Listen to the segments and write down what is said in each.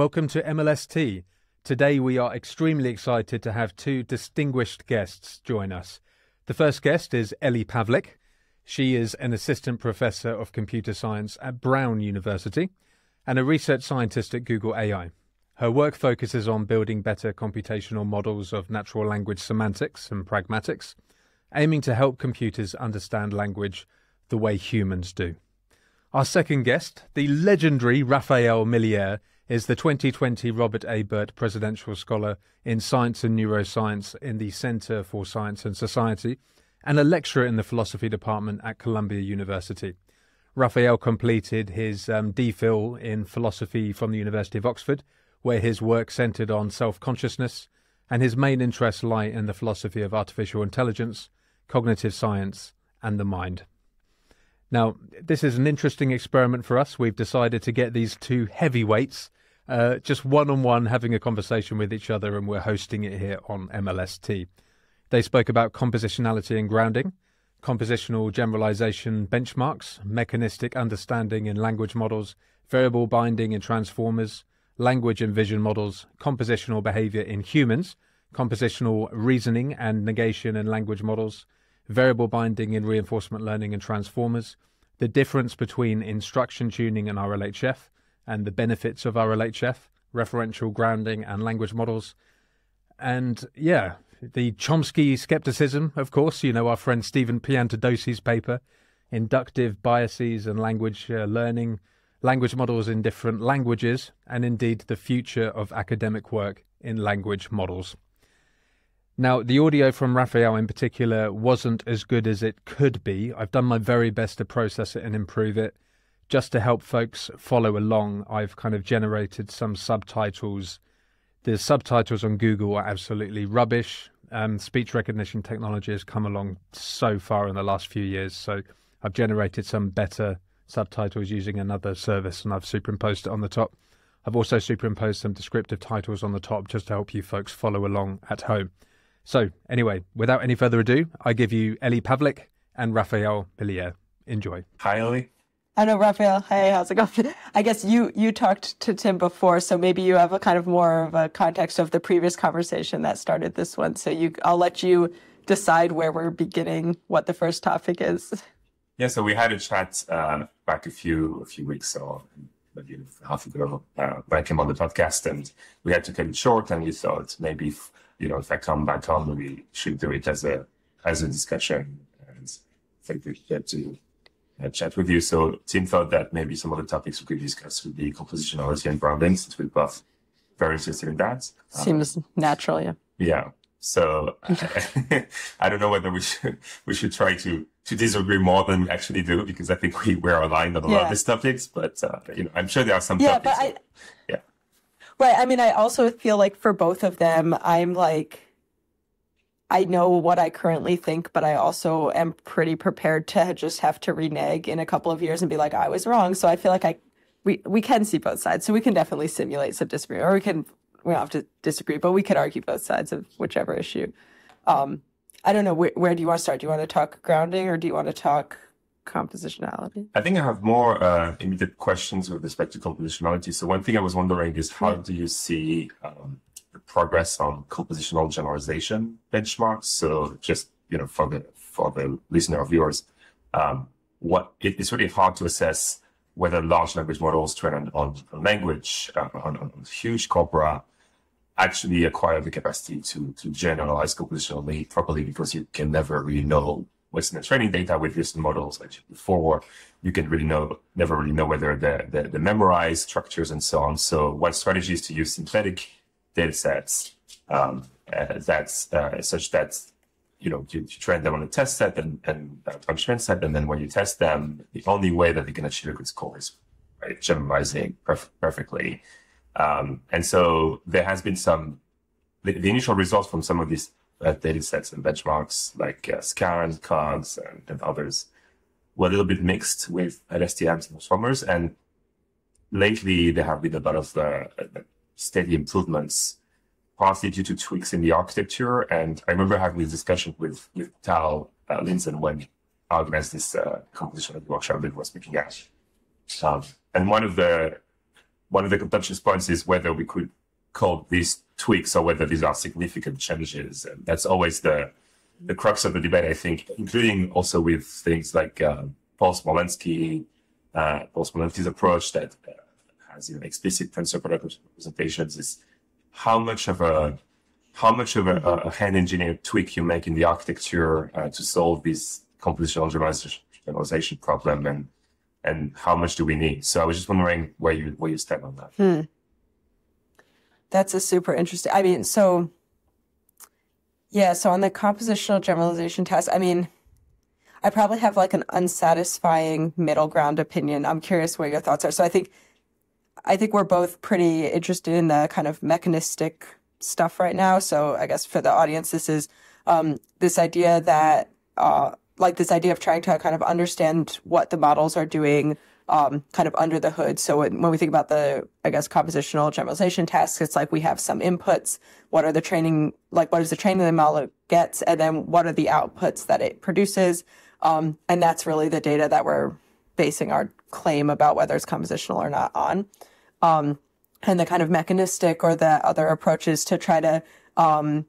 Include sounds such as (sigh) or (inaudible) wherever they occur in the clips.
Welcome to MLST. Today we are extremely excited to have two distinguished guests join us. The first guest is Ellie Pavlick. She is an assistant professor of computer science at Brown University and a research scientist at Google AI. Her work focuses on building better computational models of natural language semantics and pragmatics, aiming to help computers understand language the way humans do. Our second guest, the legendary Raphael Milliere, is the 2020 Robert A. Burt Presidential Scholar in Science and Neuroscience in the Center for Science and Society and a lecturer in the philosophy department at Columbia University. Raphael completed his um, DPhil in philosophy from the University of Oxford, where his work centered on self consciousness, and his main interests lie in the philosophy of artificial intelligence, cognitive science, and the mind. Now, this is an interesting experiment for us. We've decided to get these two heavyweights uh, just one on one having a conversation with each other, and we're hosting it here on MLST. They spoke about compositionality and grounding, compositional generalization benchmarks, mechanistic understanding in language models, variable binding in transformers, language and vision models, compositional behavior in humans, compositional reasoning and negation in language models, variable binding in reinforcement learning and transformers, the difference between instruction tuning and RLHF, and the benefits of RLHF, referential grounding, and language models. And yeah, the Chomsky skepticism, of course, you know, our friend Steven Piantadosi's paper, inductive biases and language uh, learning, language models in different languages, and indeed the future of academic work in language models. Now, the audio from Raphael in particular wasn't as good as it could be. I've done my very best to process it and improve it just to help folks follow along, I've kind of generated some subtitles. The subtitles on Google are absolutely rubbish. Um, speech recognition technology has come along so far in the last few years. So I've generated some better subtitles using another service and I've superimposed it on the top. I've also superimposed some descriptive titles on the top just to help you folks follow along at home. So, anyway, without any further ado, I give you Ellie Pavlick and Raphael Milliere. Enjoy. Hi, Ellie. I know, Raphael. Hey, how's it going? (laughs) I guess you you talked to Tim before, so maybe you have a kind of more of a context of the previous conversation that started this one. So you, I'll let you decide where we're beginning, what the first topic is. Yeah, so we had a chat uh, back a few a few weeks or maybe half ago uh, when I came on the podcast, and we had to cut it short. And we thought maybe if, you know if I come back on, we should do it as a as a discussion. And think we get to chat with you. So Tim thought that maybe some of the topics we could discuss would be compositionality and grounding, since we're both very interested in that. Seems um, natural, yeah. Yeah. So (laughs) I don't know whether we should we should try to to disagree more than we actually do because I think we we're aligned on a yeah. lot of these topics. But uh, you know, I'm sure there are some yeah, topics. But I, yeah. Right. I mean, I also feel like for both of them, I'm like I know what I currently think, but I also am pretty prepared to just have to renege in a couple of years and be like, I was wrong. So I feel like I we we can see both sides. So we can definitely simulate some disagreement, or we can we don't have to disagree, but we could argue both sides of whichever issue. Um, I don't know where, where do you want to start? Do you want to talk grounding, or do you want to talk compositionality? I think I have more uh, immediate questions with respect to compositionality. So one thing I was wondering is how yeah. do you see um, progress on compositional generalization benchmarks. So just, you know, for the, for the listener of yours, um, what it, it's really hard to assess whether large language models trained on, on language, uh, on, on, huge corpora, actually acquire the capacity to, to generalize compositionally properly because you can never really know what's in the training data with these models like before you can really know never really know whether the, the, the memorized structures and so on so one strategy is to use synthetic data sets um, uh, that's uh, such that you know you, you, train them on a test set and, and a punishment set, and then when you test them, the only way that they can achieve a good score is right, generalizing perf- perfectly. Um, and so there has been some the, the, initial results from some of these uh, data sets and benchmarks like uh, SCAN, COGS, and, and, others were a little bit mixed with LSTMs and transformers. And lately, there have been a lot of uh, steady improvements, partly due to tweaks in the architecture. And I remember having this discussion with, with Tal uh, Linzen when I organized this uh, at the workshop that was speaking at. Um, and one of the one of the contentious points is whether we could call these tweaks or whether these are significant changes. And that's always the the crux of the debate, I think, including also with things like uh, Paul Smolensky, uh, Paul Smolensky's approach that uh, has you know, explicit tensor product representations is how much of a how much of a, a hand engineered tweak you make in the architecture uh, to solve this compositional generalization problem and and how much do we need? So I was just wondering where you where you stand on that. Hmm. That's a super interesting. I mean, so yeah, so on the compositional generalization test, I mean, I probably have like an unsatisfying middle ground opinion. I'm curious what your thoughts are. So I think I think we're both pretty interested in the kind of mechanistic stuff right now. So I guess for the audience, this is um, this idea that uh, like this idea of trying to kind of understand what the models are doing um, kind of under the hood. So when, when we think about the, I guess, compositional generalization tasks, it's like we have some inputs. What are the training, like what is the training the model gets? And then what are the outputs that it produces? Um, and that's really the data that we're basing our claim about whether it's compositional or not on. Um, and the kind of mechanistic or the other approaches to try to um,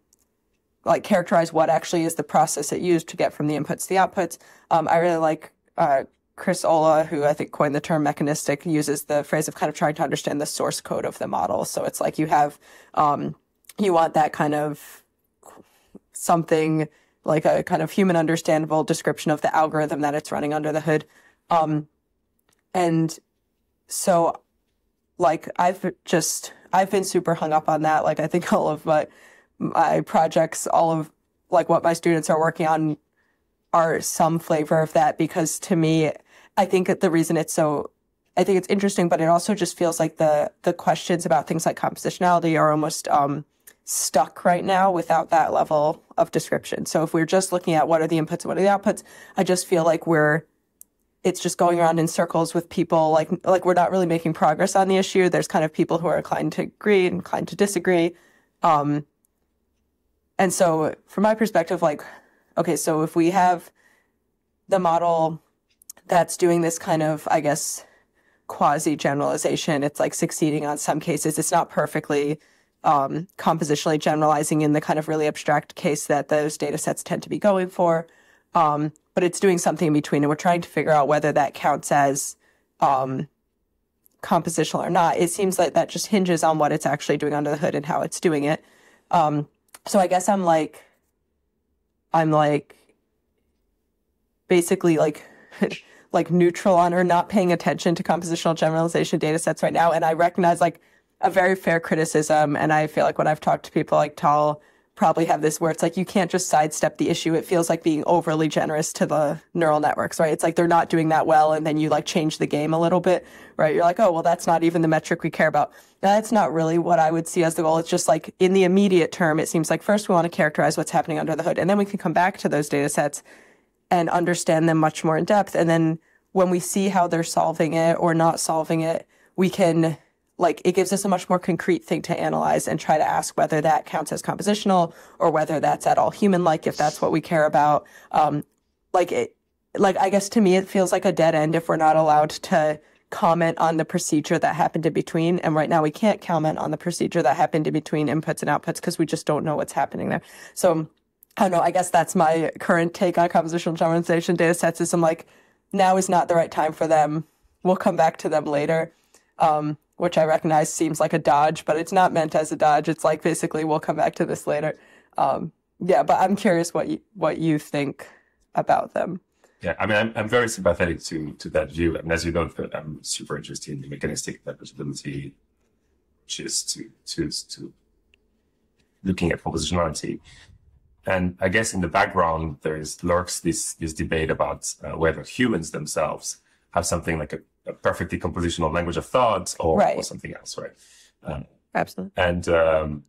like characterize what actually is the process it used to get from the inputs to the outputs. Um, I really like uh, Chris Olah, who I think coined the term mechanistic, uses the phrase of kind of trying to understand the source code of the model. So it's like you have, um, you want that kind of something like a kind of human understandable description of the algorithm that it's running under the hood. Um, and so like I've just, I've been super hung up on that. Like I think (laughs) all of my, my projects, all of like what my students are working on are some flavor of that because to me, I think that the reason it's so I think it's interesting, but it also just feels like the the questions about things like compositionality are almost um, stuck right now without that level of description. So if we're just looking at what are the inputs, what are the outputs, I just feel like we're it's just going around in circles with people like like we're not really making progress on the issue. There's kind of people who are inclined to agree, and inclined to disagree. Um, and so, from my perspective, like, okay, so if we have the model that's doing this kind of, I guess, quasi generalization, it's like succeeding on some cases. It's not perfectly um, compositionally generalizing in the kind of really abstract case that those data sets tend to be going for. Um, but it's doing something in between, and we're trying to figure out whether that counts as um, compositional or not. It seems like that just hinges on what it's actually doing under the hood and how it's doing it. Um, so I guess I'm like, I'm like, basically like, (laughs) like neutral on or not paying attention to compositional generalization data sets right now. And I recognize like a very fair criticism. And I feel like when I've talked to people like Tal, probably have this where it's like you can't just sidestep the issue. It feels like being overly generous to the neural networks, right? It's like they're not doing that well, and then you like change the game a little bit, right? You're like, oh, well, that's not even the metric we care about. That's not really what I would see as the goal. It's just like in the immediate term, it seems like first we want to characterize what's happening under the hood, and then we can come back to those data sets and understand them much more in depth. And then when we see how they're solving it or not solving it, we can like it gives us a much more concrete thing to analyze and try to ask whether that counts as compositional or whether that's at all human like if that's what we care about. Um, like it like i guess to me it feels like a dead end if we're not allowed to comment on the procedure that happened in between. And right now we can't comment on the procedure that happened in between inputs and outputs because we just don't know what's happening there. So i don't know i guess that's my current take on compositional generalization data sets is i'm like now is not the right time for them. We'll come back to them later. Um, which I recognize seems like a dodge, but it's not meant as a dodge. It's like basically we'll come back to this later. Um, yeah, but I'm curious what you, what you think about them. Yeah, I mean, I'm, I'm very sympathetic to to that view. Mean, as you know, I'm super interested in the mechanistic reproducibility, which is to to to looking at compositionality. And I guess in the background, there is lurks this this debate about uh, whether humans themselves have something like a a perfectly compositional language of thought or, right. or something else, right? Um, Absolutely. And um,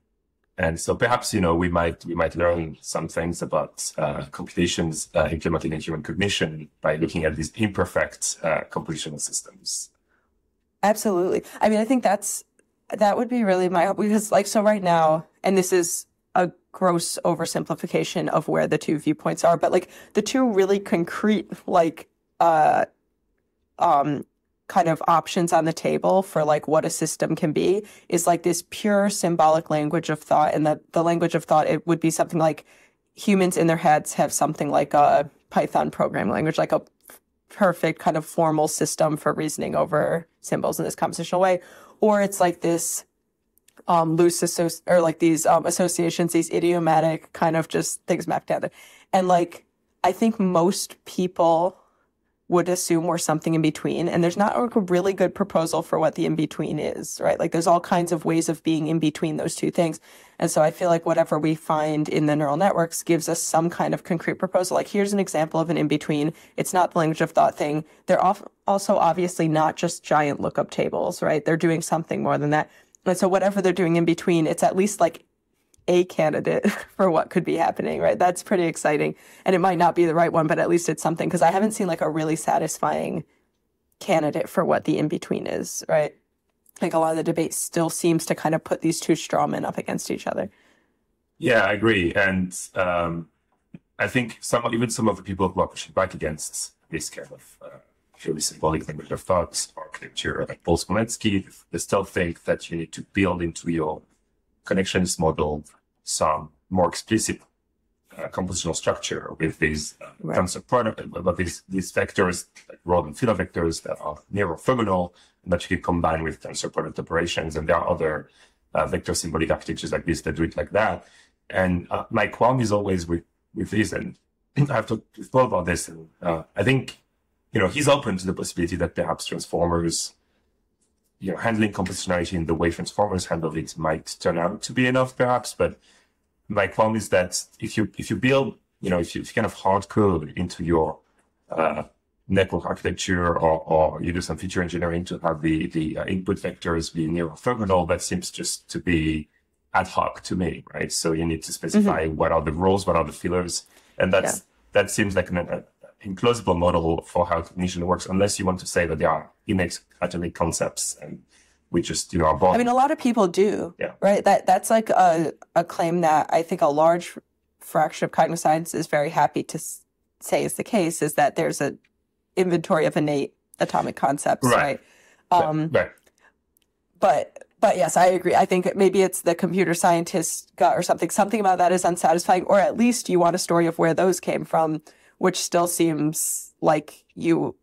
and so perhaps you know we might we might learn some things about uh, computations uh, implemented in human cognition by looking at these imperfect uh, compositional systems. Absolutely. I mean, I think that's that would be really my hope because like so right now, and this is a gross oversimplification of where the two viewpoints are, but like the two really concrete like uh um kind of options on the table for like what a system can be is like this pure symbolic language of thought and that the language of thought it would be something like humans in their heads have something like a python programming language like a perfect kind of formal system for reasoning over symbols in this compositional way. Or it's like this um, loose or like these um, associations these idiomatic kind of just things mapped together. And like i think most people would assume we're something in between. And there's not like a really good proposal for what the in between is, right? Like there's all kinds of ways of being in between those two things. And so I feel like whatever we find in the neural networks gives us some kind of concrete proposal. Like here's an example of an in between. It's not the language of thought thing. They're also obviously not just giant lookup tables, right? They're doing something more than that. And so whatever they're doing in between, it's at least like a candidate (laughs) for what could be happening, right? That's pretty exciting. And it might not be the right one, but at least it's something because I haven't seen like a really satisfying candidate for what the in between is, right? Like a lot of the debate still seems to kind of put these two straw men up against each other. Yeah, I agree. And um, I think some, even some of the people who are pushing back against this kind of uh, purely symbolic language of thought architecture, like Paul Smolensky, they still think that you need to build into your connections model some more explicit uh, compositional structure with these uh, right. tensor product, but these these vectors, like role and filler vectors that are near orthogonal that you can combine with tensor product operations. And there are other uh, vector symbolic architectures like this that do it like that. And uh, my qualm is always with with this, and (clears throat) I have talked with Paul about this. And uh, I think you know he's open to the possibility that perhaps transformers you know, handling compositionality in the way transformers handle it might turn out to be enough, perhaps. But my qualm is that if you if you build, you know, if you, if you kind of hard code into your uh, network architecture, or, or you do some feature engineering to have the the uh, input vectors be near orthogonal, that seems just to be ad hoc to me, right? So you need to specify mm-hmm. what are the roles, what are the fillers, and that's yeah. that seems like an, an implausible model for how cognition works, unless you want to say that they are innate atomic concepts and we just you know are born. I mean, a lot of people do. Yeah. Right. That that's like a a claim that I think a large fraction of cognitive science is very happy to say is the case is that there's a inventory of innate atomic concepts. Right. Right. Um, right. But but yes, I agree. I think maybe it's the computer scientist gut or something. Something about that is unsatisfying, or at least you want a story of where those came from, which still seems like you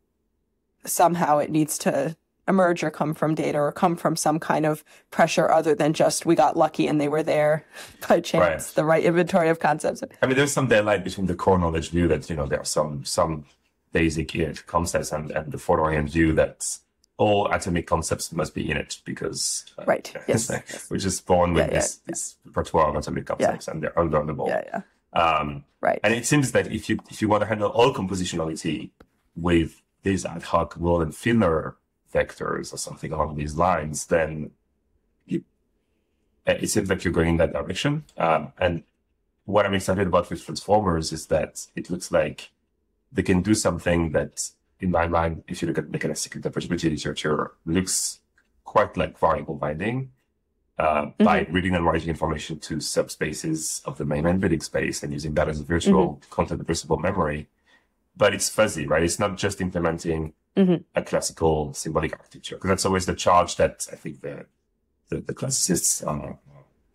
somehow it needs to emerge or come from data or come from some kind of pressure other than just we got lucky and they were there (laughs) by chance right. the right inventory of concepts. I mean there's some daylight between the core knowledge view that you know there are some some basic you know, concepts and, and the Fodor view that all atomic concepts must be in it because uh, right. (laughs) Yes, we're just born with yeah, this, yeah, this repertoire of atomic concepts and they're unlearnable. Yeah yeah. Um, right. and it seems that if you if you want to handle all compositionality with these ad hoc role and filler vectors or something along these lines, then you, it seems like you're going in that direction. Um, and what I'm excited about with transformers is that it looks like they can do something that, in my mind, if you look at mechanistic interpretability literature, looks quite like variable binding. Uh, mm-hmm. by reading and writing information to subspaces of the main embedding space and using that as a virtual mm-hmm. content addressable memory but it's fuzzy, right? It's not just implementing mm-hmm. a classical symbolic architecture because that's always the charge that I think the the, the classicists are,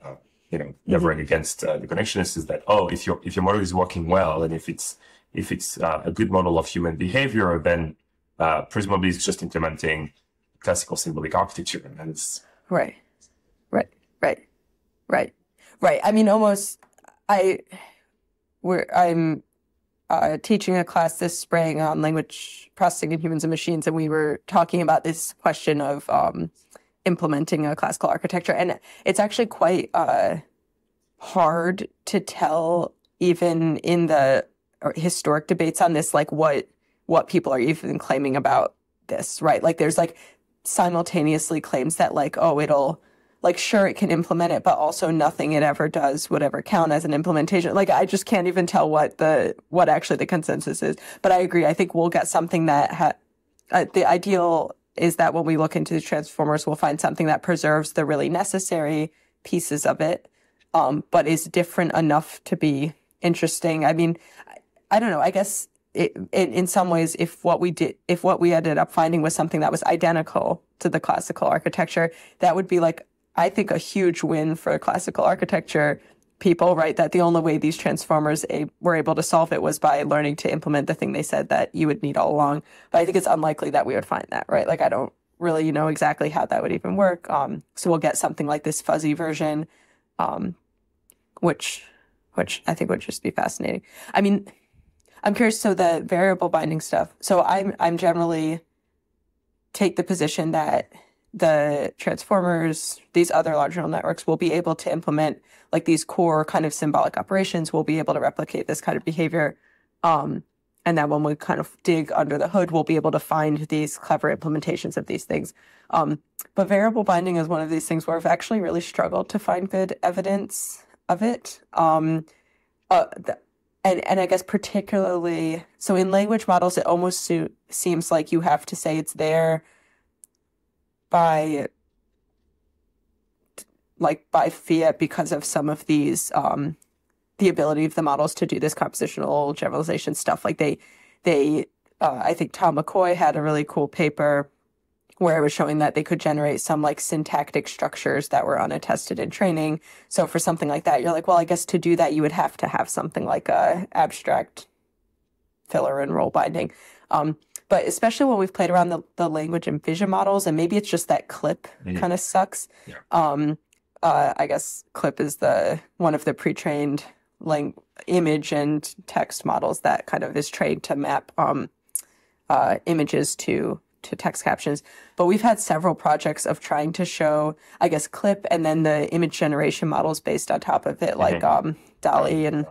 uh, you know, mm-hmm. against uh, the connectionists is that oh, if your if your model is working well and if it's if it's uh, a good model of human behavior, then uh, presumably it's just implementing classical symbolic architecture, and it's right, right, right, right, right. I mean, almost I, we're I'm uh, teaching a class this spring on language processing in humans and machines, and we were talking about this question of um, implementing a classical architecture, and it's actually quite uh, hard to tell, even in the historic debates on this, like what what people are even claiming about this, right? Like, there's like simultaneously claims that like, oh, it'll like sure it can implement it but also nothing it ever does would ever count as an implementation. Like i just can't even tell what the what actually the consensus is. But i agree. I think we'll get something that ha- uh, the ideal is that when we look into the transformers we'll find something that preserves the really necessary pieces of it um, but is different enough to be interesting. I mean I, I don't know. I guess it, in, in some ways, if what we did, if what we ended up finding was something that was identical to the classical architecture, that would be like, I think, a huge win for classical architecture people, right? That the only way these transformers a- were able to solve it was by learning to implement the thing they said that you would need all along. But I think it's unlikely that we would find that, right? Like, I don't really know exactly how that would even work. Um, so we'll get something like this fuzzy version, um, which, which I think would just be fascinating. I mean, I'm curious. So the variable binding stuff. So I'm I'm generally take the position that the transformers, these other large neural networks, will be able to implement like these core kind of symbolic operations. Will be able to replicate this kind of behavior. Um, and that when we kind of dig under the hood, we'll be able to find these clever implementations of these things. Um, but variable binding is one of these things where I've actually really struggled to find good evidence of it. Um, uh, the, and and I guess particularly so in language models, it almost seems like you have to say it's there by like by fiat because of some of these um, the ability of the models to do this compositional generalization stuff. Like they they uh, I think Tom McCoy had a really cool paper where it was showing that they could generate some like syntactic structures that were unattested in training. So for something like that, you're like, well, I guess to do that, you would have to have something like a abstract filler and role binding. Um, but especially when we've played around the, the language and vision models, and maybe it's just that CLIP Mhm. kind of sucks. Yeah. Um, uh, I guess CLIP is the one of the pre-trained lang- image and text models that kind of is trained to map um, uh, images to to text captions. But we've had several projects of trying to show, I guess, CLIP and then the image generation models based on top of it, like um, DALL-E and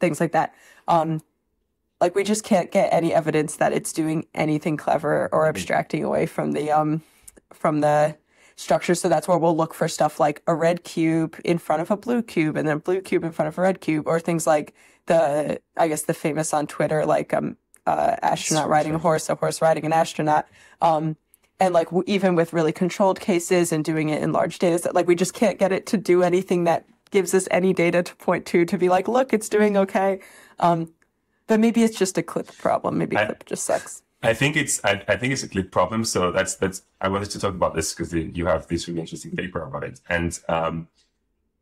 things like that. Um, like we just can't get any evidence that it's doing anything clever or abstracting away from the um from the structure. So that's where we'll look for stuff like a red cube in front of a blue cube and then a blue cube in front of a red cube, or things like the I guess the famous on Twitter like um uh, astronaut riding a horse, a horse riding an astronaut. Um, and like w- even with really controlled cases and doing it in large data set, like we just can't get it to do anything that gives us any data to point to to be like, look, it's doing okay. Um, but maybe it's just a CLIP problem. Maybe I- CLIP just sucks. I think it's I, I think it's a CLIP problem. So that's that's I wanted to talk about this because you have this really interesting paper about it, and um,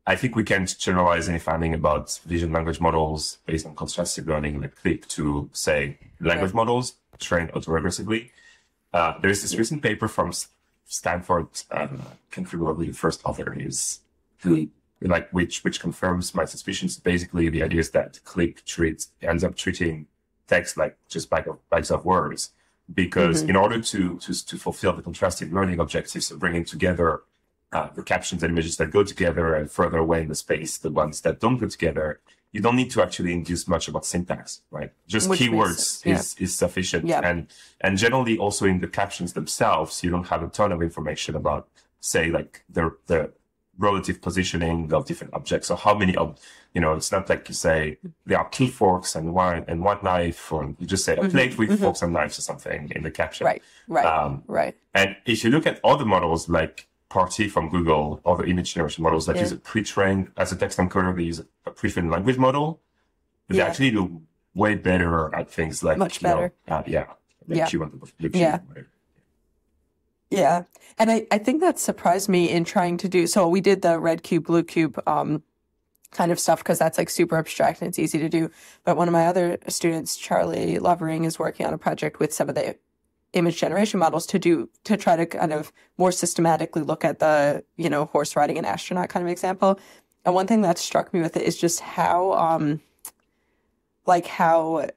I think we can't generalize any finding about vision language models based on contrastive learning like CLIP to say language Right. models trained autoregressively. Uh, there's this recent paper from Stanford. I can't remember who the first author is. Who like which which confirms my suspicions. Basically, the idea is that CLIP treats ends up treating text like just bag of bags of words because in order to, to to fulfill the contrastive learning objectives of bringing together uh, the captions and images that go together and further away in the space the ones that don't go together you don't need to actually induce much about syntax right just Which keywords yeah. is is sufficient Yeah. and and generally also in the captions themselves you don't have a ton of information about say like the the relative positioning of different objects so how many of you know it's not like you say there are two forks and one and one knife or you just say a plate with forks and knives or something in the caption Right, right, um, right. and if you look at other models like Parti from Google, other image generation models that Yeah. use a pre-trained as a text encoder, they use a pre-trained language model. They Yeah. actually do way better at things like Much you know, better. uh, yeah, like Yeah. Q on top of the Q, Yeah. whatever. Yeah. And I, I think that surprised me in trying to do so we did the red cube, blue cube um kind of stuff because that's like super abstract and it's easy to do. But one of my other students, Charlie Lovering, is working on a project with some of the image generation models to do to try to kind of more systematically look at the, you know, horse riding an astronaut kind of example. And one thing that struck me with it is just how um like how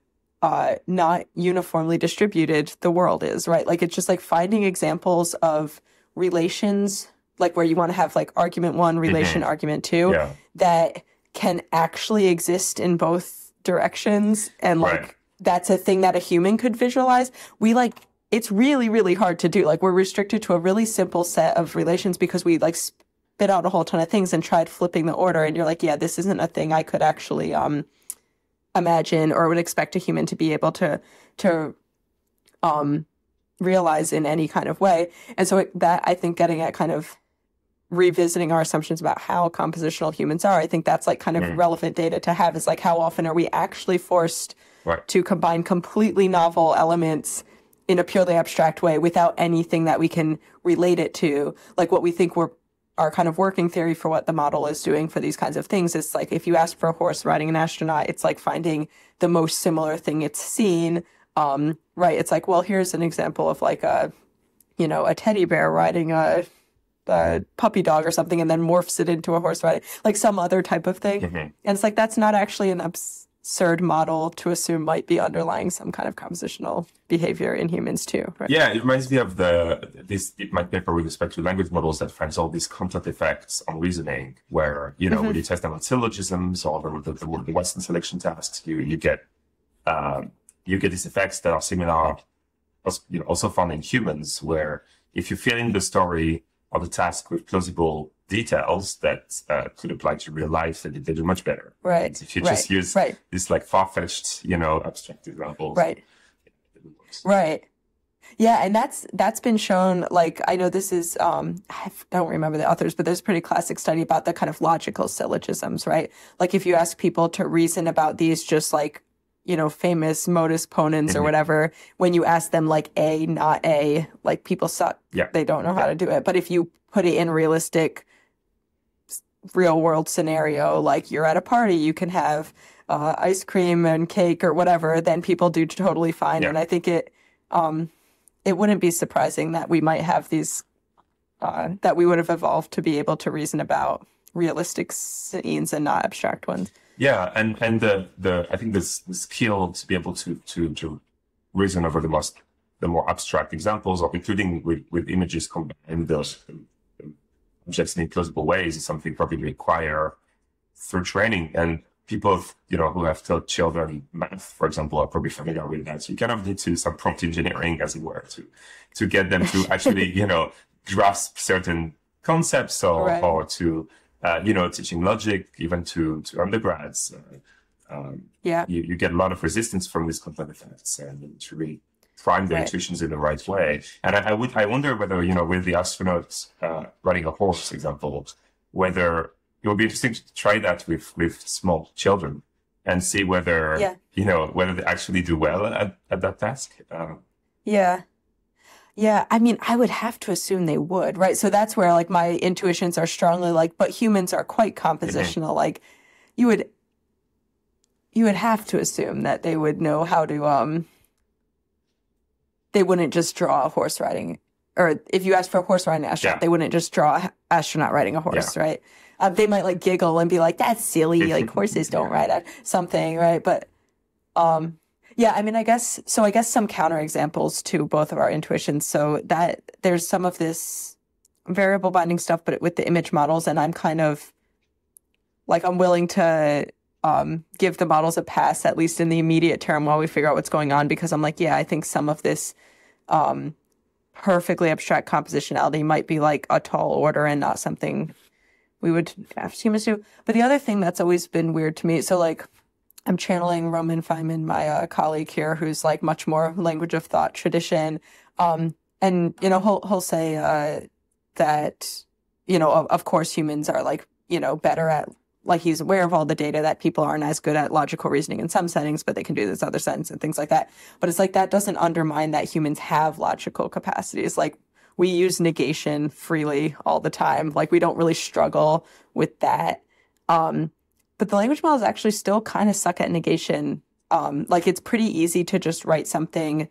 uh, not uniformly distributed the world is, right? Like it's just like finding examples of relations, like where you want to have like argument one, relation, argument two, Yeah. that can actually exist in both directions. And like Right. that's a thing that a human could visualize. We like, it's really, really hard to do. Like we're restricted to a really simple set of relations because we like spit out a whole ton of things and tried flipping the order. And you're like, yeah, this isn't a thing I could actually, um, imagine or would expect a human to be able to to um realize in any kind of way and so it, that i think getting at kind of revisiting our assumptions about how compositional humans are. I think that's like kind of Mm. relevant data to have is like how often are we actually forced Right. to combine completely novel elements in a purely abstract way without anything that we can relate it to. Like what we think we're our kind of working theory for what the model is doing for these kinds of things is like if you ask for a horse riding an astronaut, it's like finding the most similar thing it's seen. Um, right. It's like, well, here's an example of like a, you know, a teddy bear riding a, a puppy dog or something and then morphs it into a horse riding, like some other type of thing. Mhm. And it's like, that's not actually an absurd model to assume might be underlying some kind of compositional behavior in humans too. Right. Yeah, it reminds me of the this DeepMind paper with respect to language models that finds all these content effects on reasoning, where you know when you test them on syllogisms or the, the, the Wason selection tasks, you you get um, you get these effects that are similar, you know, also found in humans, where if you fill in the story or the task with plausible details that uh, could apply to real life, then they do much better. Right. If you right. just use right. this like far-fetched, you know, abstract examples, Right. Right. Yeah, and that's that's been shown. Like I know this is um I don't remember the authors, but there's a pretty classic study about the kind of logical syllogisms, right? Like if you ask people to reason about these just like you know famous modus ponens or Mhm. whatever, when you ask them like a not a, like people suck. Yeah. They don't know how to do it. But if you put it in realistic real world scenario, like you're at a party, you can have uh, ice cream and cake or whatever, then people do totally fine. Yeah. And I think it um, it wouldn't be surprising that we might have these uh, that we would have evolved to be able to reason about realistic scenes and not abstract ones. Yeah, and and the the I think this the skill to be able to to to reason over the most the more abstract examples, of including with with images combined those objects in plausible ways, is something probably require through training. And people, you know, who have taught children math, for example, are probably familiar with that. So you kind of need to some prompt engineering, as it were, to to get them to actually, (laughs) you know, grasp certain concepts or Right. or to uh, you know, teaching logic even to to undergrads. Uh, um, Yeah. you, you get a lot of resistance from these content effects and to really prime their Right. intuitions in the right way. And I, I would I wonder whether you know with the astronauts uh, riding a horse example, whether it would be interesting to try that with with small children and see whether Yeah. you know whether they actually do well at, at that task. Uh, Yeah. Yeah, I mean, I would have to assume they would, right? So that's where like my intuitions are strongly like, but humans are quite compositional. Like you would you would have to assume that they would know how to um they wouldn't just draw a horse riding or if you asked for a horse riding astronaut, Yeah. they wouldn't just draw a astronaut riding a horse, right? Um, they might like giggle and be like, "That's silly. (laughs) Like horses don't ride at something, right?" But um, yeah, I mean, I guess so. I guess some counterexamples to both of our intuitions. So that there's some of this variable binding stuff, but with the image models, and I'm kind of like I'm willing to um, give the models a pass at least in the immediate term while we figure out what's going on because I'm like, yeah, I think some of this um, perfectly abstract compositionality might be like a tall order and not something we would ask humans to. But the other thing that's always been weird to me, so like I'm channeling Roman Feiman, my uh, colleague here, who's like much more language of thought tradition. Um, and, you know, he'll, he'll say uh, that, you know, of, of course humans are like, you know, better at, like he's aware of all the data that people aren't as good at logical reasoning in some settings, but they can do this other settings and things like that. But it's like that doesn't undermine that humans have logical capacities. Like we use negation freely all the time. Like we don't really struggle with that. Um, but the language models actually still kind of suck at negation. Um, like it's pretty easy to just write something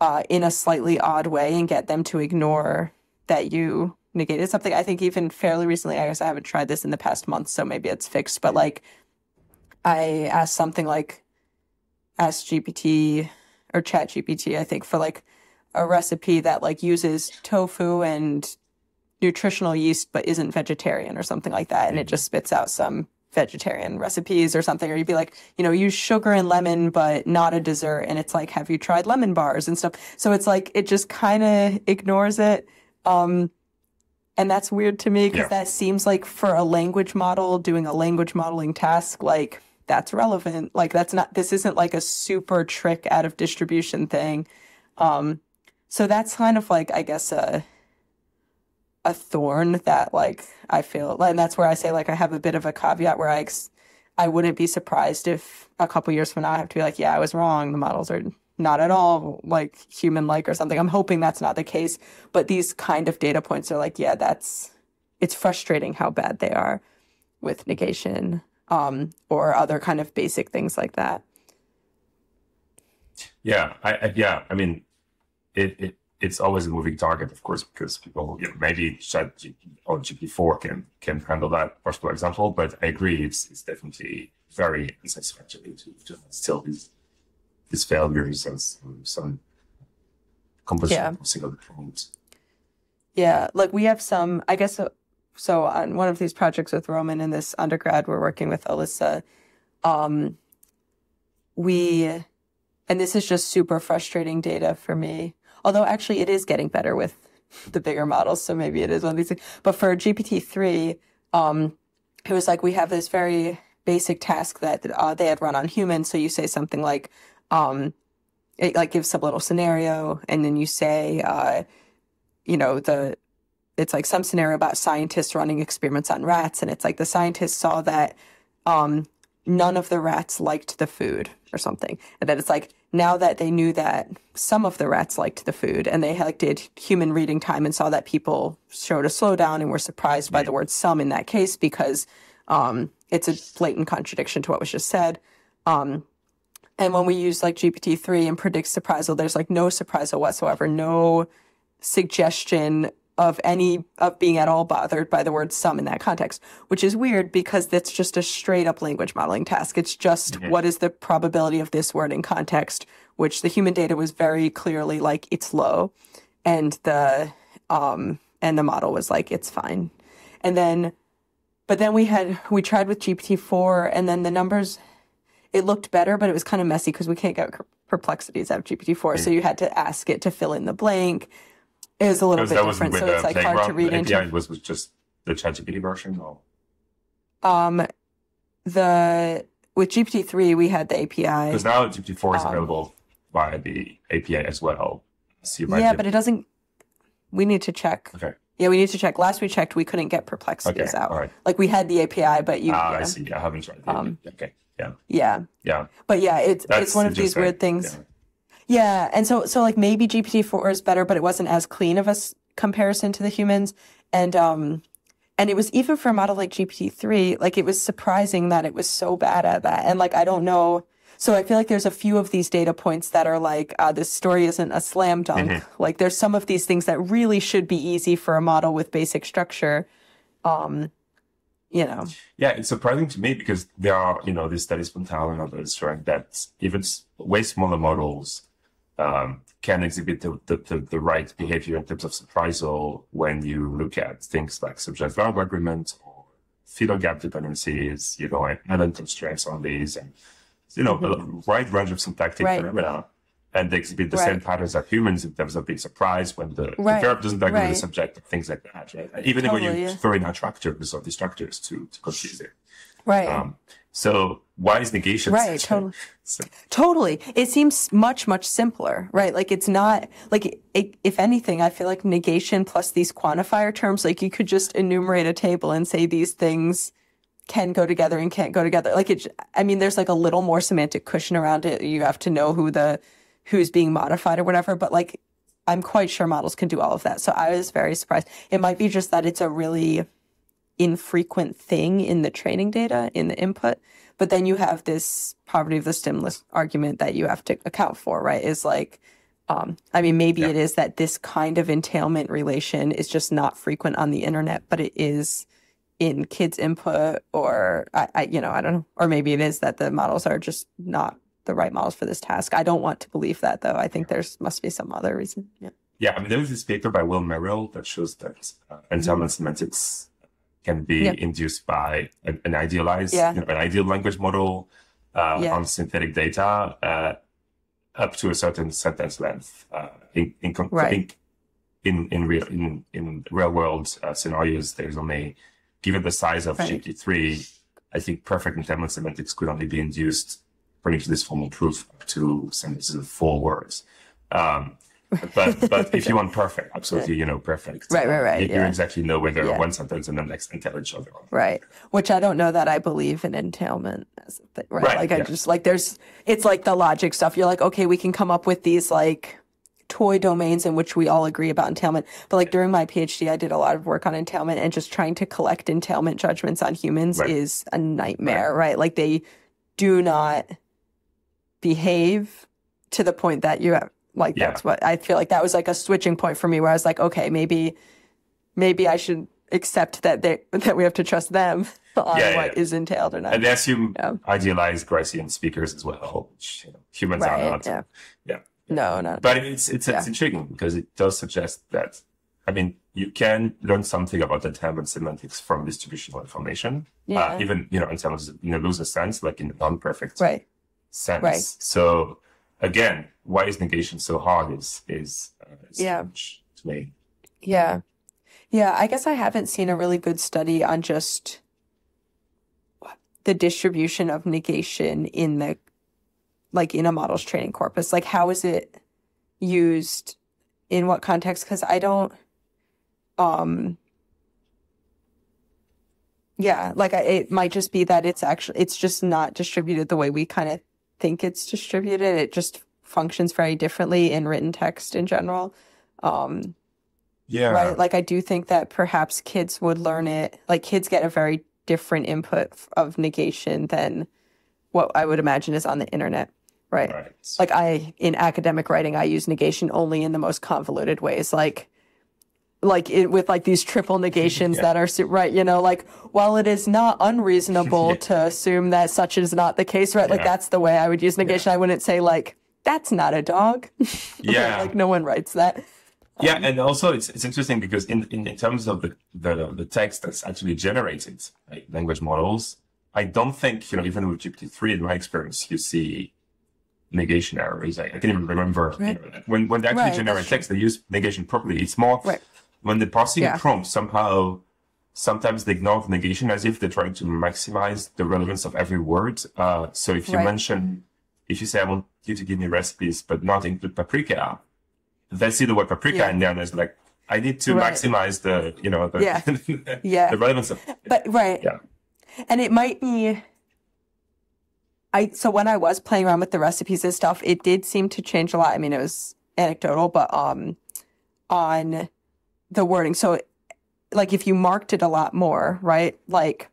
uh, in a slightly odd way and get them to ignore that you negated something. I think even fairly recently, I guess I haven't tried this in the past month, so maybe it's fixed. But like, I asked something like, ask GPT or Chat GPT, I think, for like a recipe that like uses tofu and nutritional yeast but isn't vegetarian or something like that, and it just spits out some vegetarian recipes or something, or you'd be like, you know, use sugar and lemon, but not a dessert. And it's like, have you tried lemon bars and stuff? So it's like, it just kind of ignores it. Um, and that's weird to me because Yeah. that seems like for a language model doing a language modeling task, like that's relevant. Like that's not, this isn't like a super trick out of distribution thing. Um, so that's kind of like, I guess, a, a thorn that like I feel, and that's where I say like I have a bit of a caveat where I ex- I wouldn't be surprised if a couple years from now I have to be like, yeah, I was wrong. The models are not at all like human like or something. I'm hoping that's not the case, but these kind of data points are like, yeah, that's it's frustrating how bad they are with negation um, or other kind of basic things like that. Yeah, I, I yeah, I mean, it, it it's always a moving target, of course, because people you know, maybe Chat or GPT-4 can can handle that particular example, but I agree, it's it's definitely very unsatisfactory to, to still these these failures as some composition Yeah. of single prompt. Yeah, like we have some, I guess, uh, so on one of these projects with Roman in this undergrad, we're working with Alyssa. Um, we, and this is just super frustrating data for me. Although actually it is getting better with the bigger models, so maybe it is one of these things. But for GPT-3, um, it was like we have this very basic task that uh, they had run on humans. So you say something like, um, it like gives some little scenario, and then you say, uh, you know, the it's like some scenario about scientists running experiments on rats, and it's like the scientists saw that um, none of the rats liked the food or something, and then it's like now that they knew that some of the rats liked the food, and they like did human reading time and saw that people showed a slowdown and were surprised by the word some in that case because um, it's a blatant contradiction to what was just said. Um, and when we use like GPT-3 and predict surprisal, there's like no surprisal whatsoever, no suggestion of any of being at all bothered by the word some in that context, which is weird because that's just a straight up language modeling task. It's just what is the probability of this word in context, which the human data was very clearly like it's low. And the um and the model was like it's fine. And then but then we had we tried with GPT-4 and then the numbers it looked better, but it was kind of messy because we can't get perplexities out of GPT-4. So you had to ask it to fill in the blank. It was a little bit different, so it's like hard to read API into. was, was just the ChatGPT version or Um, the with GPT-3 we had the API. because now GPT-4 is Um, available via the API as well. So Yeah, but it doesn't. We need to check. okay. Yeah, we need to check. Last we checked, we couldn't get perplexities Okay, out. right. Like we had the API, but you. Ah, yeah. I see. I haven't tried. Um, okay. Yeah. Yeah, Yeah. but yeah, it's That's it's one of these weird things. Yeah. Yeah, and so so like maybe GPT four is better, but it wasn't as clean of a s- comparison to the humans, and um, and it was even for a model like GPT three, like it was surprising that it was so bad at that, and like I don't know. So I feel like there's a few of these data points that are like uh, this story isn't a slam dunk. Mm-hmm. Like there's some of these things that really should be easy for a model with basic structure. Um, you know, Yeah, it's surprising to me because there are, you know, these studies from Tal and others showing that even way smaller models um, can exhibit the, the, the, right behavior in terms of surprisal when you look at things like subject verb agreement or filler gap dependencies, you know, and constraints on these, and, you know, a wide range of syntactic Mm-hmm. Right. phenomena. And they exhibit the Right. same patterns as humans in terms of being surprised when the, Right, the verb doesn't agree with the subject, things like that. Right? Even when you yeah. throw in attractors or distractors to, to confuse it. right? Um, so why is negation? Right, totally. (laughs) so- Totally. It seems much, much simpler, right? Like it's not like it, if anything, I feel like negation plus these quantifier terms, like you could just enumerate a table and say these things can go together and can't go together. Like it, I mean, there's like a little more semantic cushion around it. You have to know who the, who's being modified or whatever, but like I'm quite sure models can do all of that. So I was very surprised. It might be just that it's a really infrequent thing in the training data, in the input. But then you have this poverty of the stimulus argument that you have to account for, right? Is like, um, I mean, maybe it is that this kind of entailment relation is just not frequent on the internet, but it is in kids' input, or I, I, you know, I don't know, or maybe it is that the models are just not the right models for this task. I don't want to believe that, though. I think there's must be some other reason. Yeah. Yeah, I mean, there was this paper by Will Merrill that shows that uh, entailment semantics can be Yeah. induced by an, an idealized, Yeah. you know, an ideal language model uh, Yeah. on synthetic data uh, up to a certain sentence length. Uh, in, in, con- Right. in, in, in real in, in real world uh, scenarios, there's only given the size of Right. GPT-3, I think perfect entailment semantics could only be induced to this formal proof up to sentences of four words. Um, but but if you want perfect, absolutely, you know, perfect. Right, right, right, You, you exactly know whether Yeah. one sentence and the next entail each other. Right. Which I don't know that I believe in entailment as a thing, right? Right, Like I just like there's it's like the logic stuff. You're like, okay, we can come up with these like toy domains in which we all agree about entailment. But like during my PhD, I did a lot of work on entailment and just trying to collect entailment judgments on humans Right. is a nightmare, right? Like they do not behave to the point that you have like Yeah. that's what I feel like that was like a switching point for me where I was like, okay, maybe maybe I should accept that they (laughs) that we have to trust them (laughs) on Yeah, what yeah. is entailed or not. And they assume Yeah. idealized Gricean speakers as well, which you know, humans are not. Yeah. Yeah. No, not But it's it's, it's intriguing because it does suggest that I mean you can learn something about entailment semantics from distributional information. Yeah. Uh, even you know entailment is in a looser sense, like in a non-perfect right. Sense. Right. So again, why is negation so hard? Is is, uh, is Yeah. to me. Yeah. Yeah, I guess I haven't seen a really good study on just the distribution of negation in the like in a model's training corpus. Like how is it used in what context cuz I don't um yeah, like I, it might just be that it's actually it's just not distributed the way we kind of think it's distributed. It just functions very differently in written text in general. Um Yeah. right? Like I do think that perhaps kids would learn it. Like kids get a very different input of negation than what I would imagine is on the internet, right? Right. Like I in academic writing, I use negation only in the most convoluted ways, like like it, with like these triple (laughs) negations Yeah. that are right. You know, like while it is not unreasonable (laughs) Yeah. to assume that such is not the case, right? Like Yeah. that's the way I would use negation. I wouldn't say like that's not a dog. (laughs) Yeah. like no one writes that. Yeah, um, and also it's it's interesting because in in, in terms of the, the the text that's actually generated, like language models, I don't think you know even with GPT three in my experience, you see negation errors. I, I can't even remember you know, when when they actually Right, generate text, they use negation properly. It's more Right. When they're parsing Yeah. a prompt somehow. Sometimes they ignore the negation as if they're trying to maximize the relevance of every word. Uh, so if you Right. mention, if you say, I want you to give me recipes, but not include paprika, they see the word paprika Yeah. and then it's like, I need to Right. maximize the, you know, the, Yeah. (laughs) Yeah. the relevance of But right. Yeah. And it might be I so when I was playing around with the recipes and stuff, it did seem to change a lot. I mean, it was anecdotal, but um on the wording. So like if you marked it a lot more, right? Like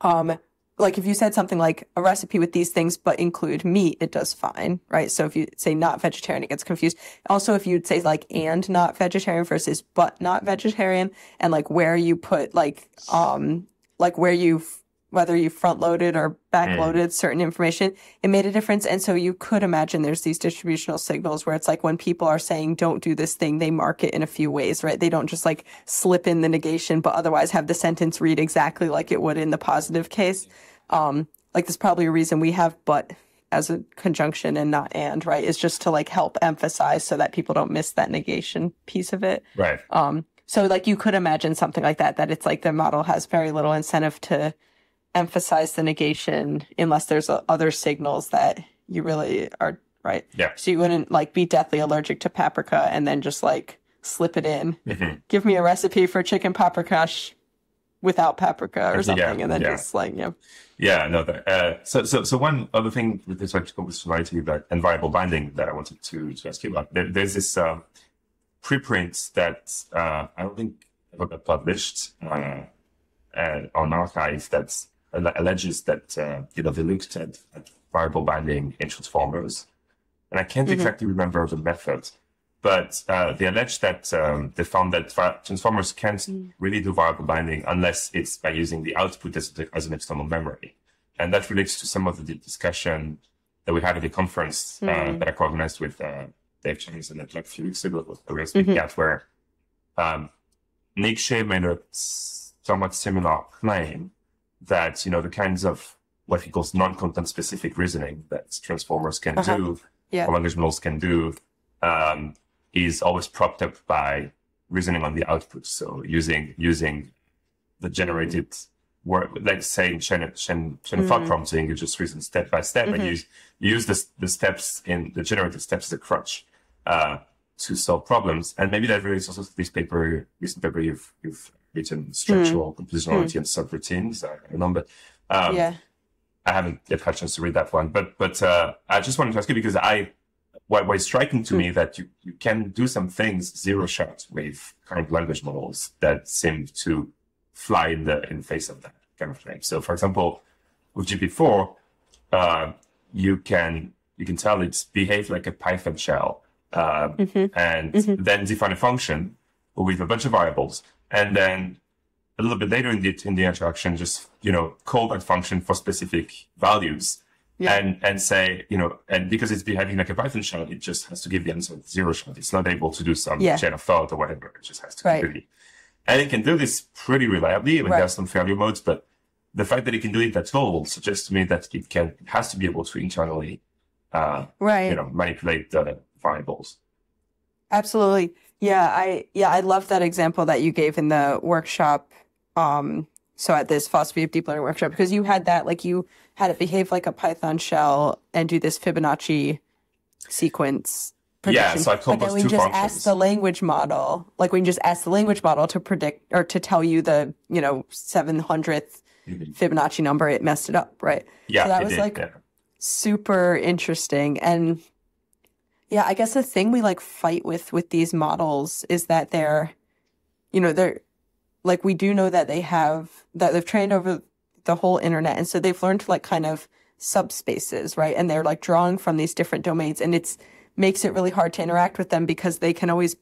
um like if you said something like a recipe with these things but include meat, it does fine, right? So if you say not vegetarian, it gets confused. Also, if you'd say like and not vegetarian versus but not vegetarian, and like where you put like um like where you whether you front loaded or back loaded certain information, it made a difference. And so you could imagine there's these distributional signals where it's like when people are saying don't do this thing, they mark it in a few ways, right? They don't just like slip in the negation, but otherwise have the sentence read exactly like it would in the positive case. Um, like there's probably a reason we have but as a conjunction and not and, right? Is just to like help emphasize so that people don't miss that negation piece of it. right. Um, so like you could imagine something like that, that it's like the model has very little incentive to emphasize the negation unless there's uh, other signals that you really are right. Yeah. So you wouldn't like be deathly allergic to paprika and then just like slip it in. Mhm. Give me a recipe for chicken paprikash without paprika or Yeah, something, and then yeah. just like yeah, Yeah, no. The, uh, so, so, so one other thing with respect to compositionality that and variable binding that I wanted to, to ask you about. There, there's this uh, preprint that uh, I don't think ever got published uh, uh, on arXiv that alle- alleges that uh, you know they looked at, at variable binding in transformers, and I can't exactly remember the method. But uh, they allege that um, they found that transformers can't really do variable binding unless it's by using the output as, as an external memory. And that relates to some of the discussion that we had at the conference uh, that I co-organized with uh, Dave James and like a few weeks ago with the Raspberry Cat, where um, Nick Shea made a somewhat similar claim that, you know, the kinds of what he calls non-content specific reasoning that transformers can Uh-huh. do, Yeah. or language models can do, um, is always propped up by reasoning on the output. So using using the generated word, let's say in Shannon, Shannon, chain of thought prompting, you just reason step by step and use use the, the steps in the generated steps as a crutch. Uh, to solve problems. And maybe that relates also to this paper, recent paper you've, you've written, structural mm. compositionality mm. and subroutines. I remember. Um, yeah. I haven't yet had a chance to read that one, but, but, uh, I just wanted to ask you because I, what, is striking to mm. me that you, you can do some things zero shot with current language models that seem to fly in the, in face of that kind of thing. So for example, with GPT-4, uh, you can, you can tell it's behave like a Python shell uh, mm-hmm. and mm-hmm. then define a function with a bunch of variables, and then a little bit later in the in the interaction, just you know call that function for specific values, yeah. and and say you know, and because it's behaving like a Python shell, it just has to give the answer zero shot. It's not able to do some yeah. chain of thought or whatever. It just has to right. really, and it can do this pretty reliably. I mean, right. there's some failure modes, but the fact that it can do it at all suggests to me that it can it has to be able to internally, uh, right, you know, manipulate the variables. Absolutely. Yeah, I yeah, I love that example that you gave in the workshop. Um, so at this philosophy of deep learning workshop, because you had that like you had it behave like a Python shell and do this Fibonacci sequence. Prediction. Yeah, so I called but then we just functions. ask the language model, like we just ask the language model to predict or to tell you the you know seven hundredth mm-hmm. Fibonacci number, it messed it up, right? Yeah, so that was did, like yeah. super interesting and yeah, I guess the thing we like fight with with these models is that they're, you know, they're like we do know that they have that they've trained over the whole internet, and so they've learned to like kind of subspaces, right? And they're like drawing from these different domains, and it's makes it really hard to interact with them because they can always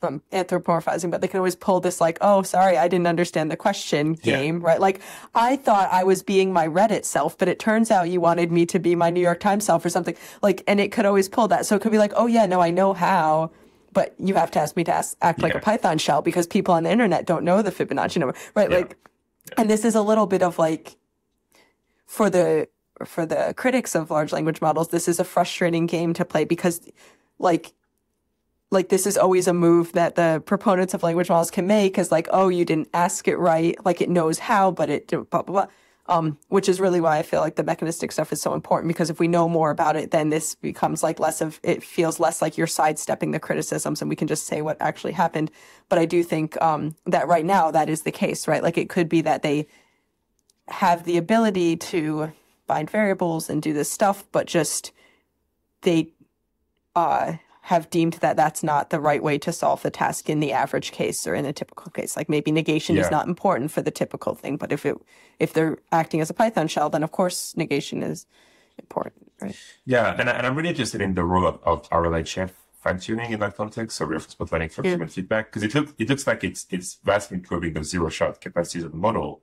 from anthropomorphizing, but they can always pull this like, oh, sorry, I didn't understand the question game, yeah. right? Like I thought I was being my Reddit self, but it turns out you wanted me to be my New York Times self or something. Like, and it could always pull that. So it could be like, oh yeah, no, I know how, but you have to ask me to ask, act yeah. like a Python shell because people on the internet don't know the Fibonacci number, right? Yeah. Like, and this is a little bit of like, for the for the critics of large language models, this is a frustrating game to play because, like, like this is always a move that the proponents of language models can make is like, oh, you didn't ask it right. Like it knows how, but it blah, blah, blah. Um, which is really why I feel like the mechanistic stuff is so important because if we know more about it, then this becomes like less of, it feels less like you're sidestepping the criticisms and we can just say what actually happened. But I do think, um, that right now that is the case, right? Like it could be that they have the ability to find variables and do this stuff, but just they, uh, have deemed that that's not the right way to solve the task in the average case or in a typical case. Like maybe negation yeah. is not important for the typical thing, but if it if they're acting as a Python shell, then of course negation is important, right? Yeah, and, I, and I'm really interested in the role of, of RLHF fine tuning in that context, so reinforcement learning for yeah. human feedback, because it looks it looks like it's it's vastly improving the zero shot capacities of the model,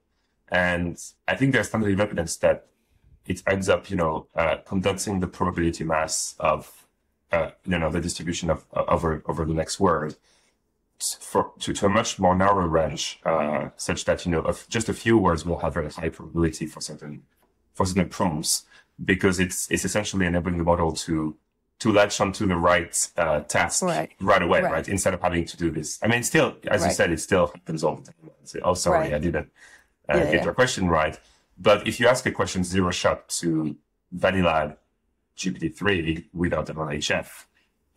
and I think there's of evidence that it ends up, you know, uh, condensing the probability mass of uh, you know, the distribution of over over the next word for to, to a much more narrow range, uh, such that you know of just a few words will have a high probability for certain for certain prompts because it's it's essentially enabling the model to to latch onto the right uh, task right, right away, right. right. Instead of having to do this. I mean, still, as right. you said, it still happens all the time. Oh, sorry, I didn't uh, yeah, get yeah. your question right. But if you ask a question zero shot to Vanillab GPT-3 without an HF,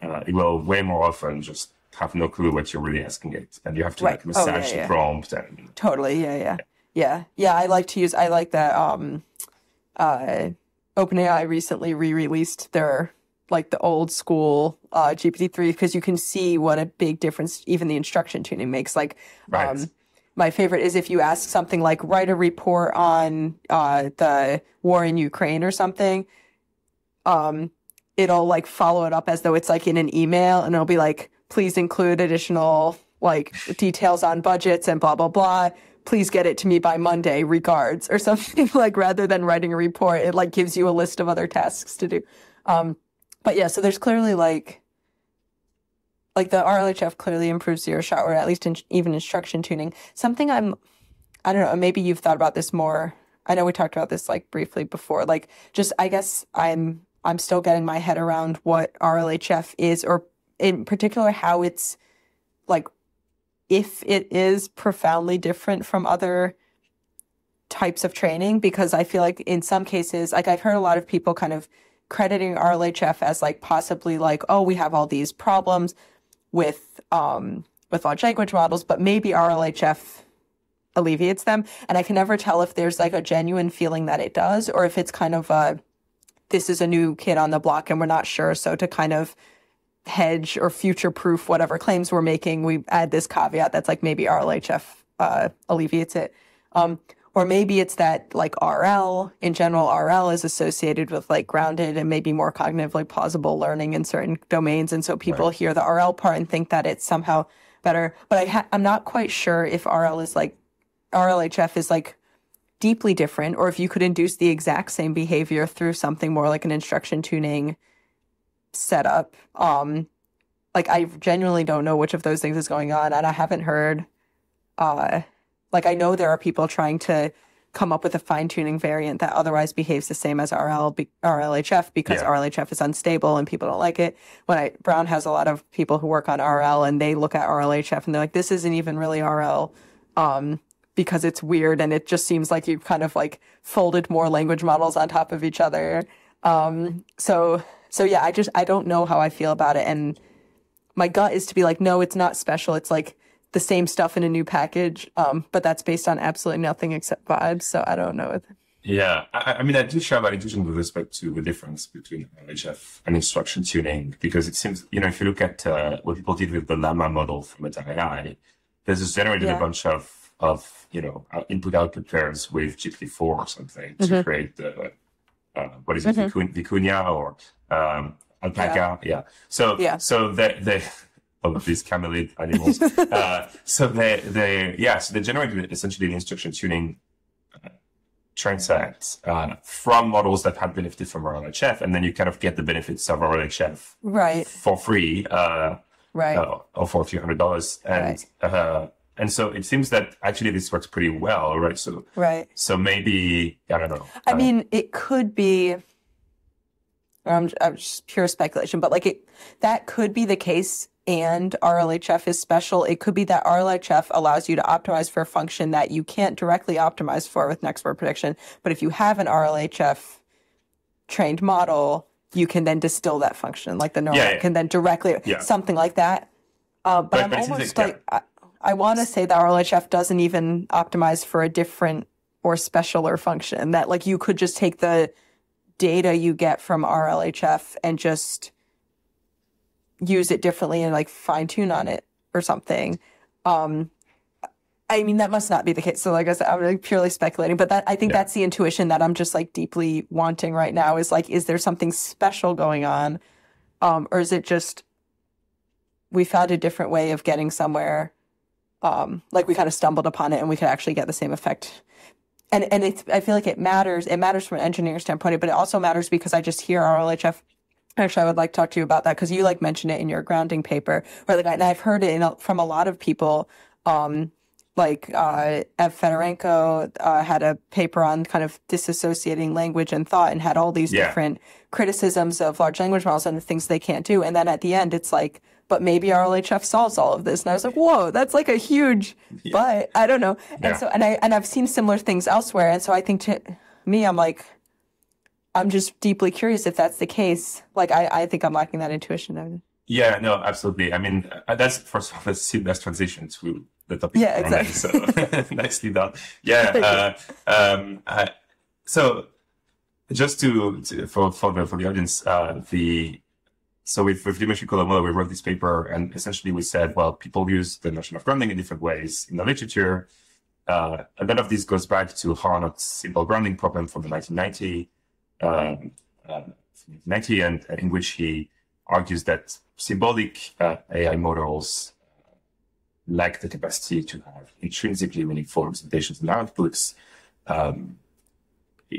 uh, it will way more often just have no clue what you're really asking it. And you have to right. like massage oh, yeah, yeah. the prompt and totally. Yeah, yeah. Yeah. Yeah. I like to use I like that um uh OpenAI recently re-released their like the old school uh, GPT-3 because you can see what a big difference even the instruction tuning makes. Like, right. um, my favorite is if you ask something like write a report on uh, the war in Ukraine or something, um, it'll like follow it up as though it's like in an email and it'll be like, please include additional like details on budgets and blah, blah, blah. Please get it to me by Monday, regards, or (laughs) something like rather than writing a report, it like gives you a list of other tasks to do. Um, but yeah, so there's clearly like, like the RLHF clearly improves zero shot or at least in, even instruction tuning. Something I'm, I don't know, maybe you've thought about this more. I know we talked about this like briefly before. Like, just I guess I'm I'm still getting my head around what RLHF is, or in particular, how it's like, if it is profoundly different from other types of training, because I feel like in some cases, like I've heard a lot of people kind of crediting RLHF as like possibly like, oh, we have all these problems. with um, with large language models, but maybe RLHF alleviates them. And I can never tell if there's like a genuine feeling that it does, or if it's kind of a this is a new kid on the block and we're not sure. So to kind of hedge or future proof whatever claims we're making, we add this caveat that's like maybe RLHF uh, alleviates it. Um, or maybe it's that like RL in general, RL is associated with like grounded and maybe more cognitively plausible learning in certain domains. And so people right. hear the RL part and think that it's somehow better. But I ha- I'm not quite sure if RL is like, RLHF is like deeply different or if you could induce the exact same behavior through something more like an instruction tuning setup. Um, like I genuinely don't know which of those things is going on, and I haven't heard. Uh, like I know there are people trying to come up with a fine tuning variant that otherwise behaves the same as RL RLHF because yeah. RLHF is unstable and people don't like it. When I Brown has a lot of people who work on RL and they look at RLHF and they're like, this isn't even really RL. Um, because it's weird and it just seems like you've kind of like folded more language models on top of each other. Um, so so yeah, I just I don't know how I feel about it, and my gut is to be like, no, it's not special. It's like the same stuff in a new package, um, but that's based on absolutely nothing except vibes. So I don't know. Yeah, I, I mean, I do share my intuition with respect to the difference between RLHF and instruction tuning, because it seems, you know, if you look at uh, what people did with the Llama model from AI, there's just generated yeah. a bunch of, of, you know, input output pairs with GPT-4 or something mm-hmm. to create the, uh, what is it, mm-hmm. Vicuña or um, alpaca. Yeah. yeah. So yeah. so they they (laughs) all of these camelid animals. (laughs) uh, so they they yeah. So they generated essentially the instruction tuning uh, train set uh, from models that had benefited from RLHF, and then you kind of get the benefits of RLHF right for free, uh, right, uh, or for a few hundred dollars, and right. Uh, and so it seems that actually this works pretty well, right? So right, so maybe I don't know. I mean, it could be I'm, I'm just pure speculation, but like it, that could be the case. And RLHF is special. It could be that RLHF allows you to optimize for a function that you can't directly optimize for with next word prediction. But if you have an RLHF trained model, you can then distill that function, like the neural yeah, yeah. can then directly yeah. something like that. Uh, but, but, I'm but almost like I, I want to say that RLHF doesn't even optimize for a different or specialer function. That like you could just take the data you get from RLHF and just use it differently and like fine tune on it or something. Um, I mean, that must not be the case. So, like I said, I'm like purely speculating, but that I think yeah. that's the intuition that I'm just like deeply wanting right now is like, is there something special going on? Um, or is it just we found a different way of getting somewhere? Um, like we kind of stumbled upon it and we could actually get the same effect and and it's I feel like it matters. It matters from an engineering standpoint, but it also matters because I just hear RLHF. Actually, I would like to talk to you about that because you like mentioned it in your grounding paper, like and I've heard it a, from a lot of people. Um, like uh, Ev Fedorenko uh, had a paper on kind of disassociating language and thought, and had all these yeah. different criticisms of large language models and the things they can't do. And then at the end, it's like, but maybe RLHF solves all of this. And I was like, whoa, that's like a huge, (laughs) yeah. but I don't know. And so, and I, and I've seen similar things elsewhere. And so I think to me, I'm like, I'm just deeply curious if that's the case. Like, I, I think I'm lacking that intuition. Yeah, no, absolutely. I mean, uh, that's first of all, let's see, let's transition to the topic. Yeah, exactly. So (laughs) (laughs) nicely done. Yeah. Uh, um, I, so just to, to, for, for the, for the audience, uh, the, so with, with Dimitri Coelho Mollo, we wrote this paper and essentially we said, well, people use the notion of grounding in different ways in the literature. Uh, a lot of this goes back to Harnad's symbol grounding problem from the 1990, um, uh, 90 and, in which he argues that symbolic uh, AI models lack the capacity to have intrinsically meaningful representations and outputs. Um,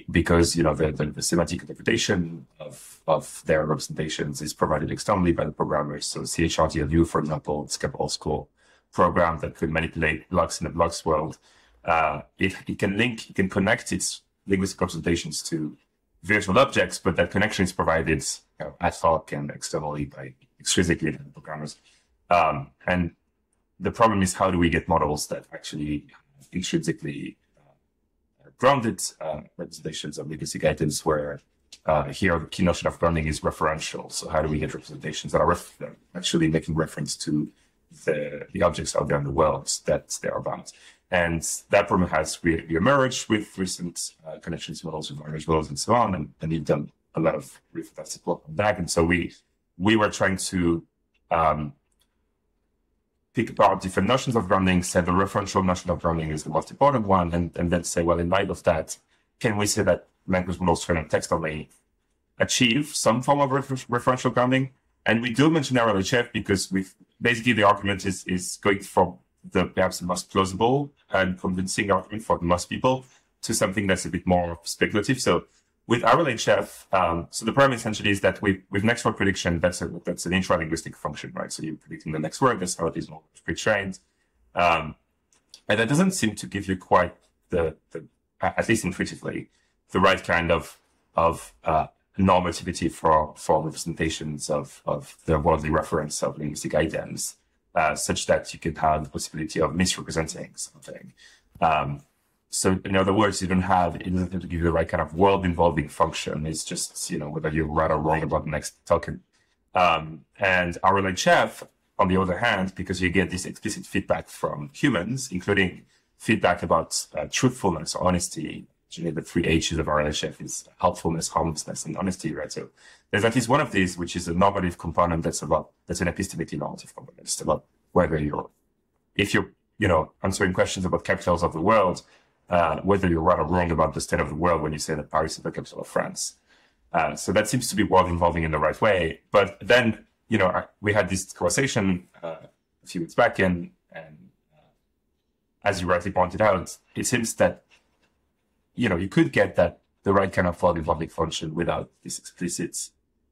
because you know the, the, the, semantic interpretation of of their representations is provided externally by the programmers. So SHRDLU, for example, it's a old school program that could manipulate blocks in the blocks world. Uh, it, it can link, it can connect its linguistic representations to virtual objects, but that connection is provided you know, ad hoc and externally by extrinsically by programmers. Um, and the problem is how do we get models that actually intrinsically grounded uh, representations of linguistic items where uh, here the key notion of learning is referential. So how do we get representations that are actually making reference to the, the objects out there in the world that they're about? And that problem has re- emerged with recent uh, connectionist models with language models and so on. And, and you've done a lot of fantastic work on that. And so we we were trying to um, pick apart different notions of grounding, say the referential notion of grounding is the most important one, and, and then say, well, in light of that, can we say that language models trained on text only achieve some form of refer- referential grounding? And we do mention RLHF because we basically the argument is is going from the perhaps the most plausible and convincing argument for most people to something that's a bit more speculative. So with RLHF, um, so the problem essentially is that with, with next word prediction, that's a, that's an intra-linguistic function, right? So you're predicting the next word, that's how it is pre-trained. Um, and that doesn't seem to give you quite the, the at least intuitively, the right kind of, of, uh, normativity for, for representations of, of the worldly reference of linguistic items, uh, such that you can have the possibility of misrepresenting something. Um, so in other words, you don't have it doesn't have to give you the right kind of world involving function. It's just you know whether you're right or wrong about the next token. Um, and RLHF, on the other hand, because you get this explicit feedback from humans, including feedback about uh, truthfulness or honesty. Actually, the three H's of RLHF is helpfulness, harmlessness, and honesty, right? So there's at least one of these, which is a normative component that's about that's an epistemically normative component. It's about whether you're if you're you know answering questions about capitals of the world uh, whether you're right or wrong about the state of the world when you say that Paris is the capital of France. Uh, so that seems to be world involving in the right way. But then, you know, we had this conversation uh, a few weeks back, and, and uh, as you rightly pointed out, it seems that, you know, you could get that the right kind of world involving function without this explicit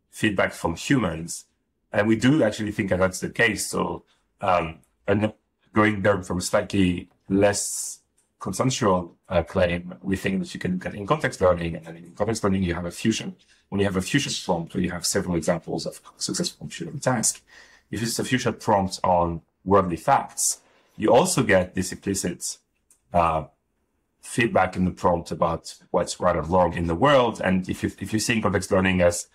feedback from humans. And we do actually think that that's the case. So, um, and going there from slightly less consensual uh, claim, we think that you can get in context learning, and then in context learning, you have a few shot. When you have a few shot prompt, where you have several examples of successful a task, if it's a few shot prompt on worldly facts, you also get this implicit uh, feedback in the prompt about what's right or wrong in the world. And if you if you see context learning as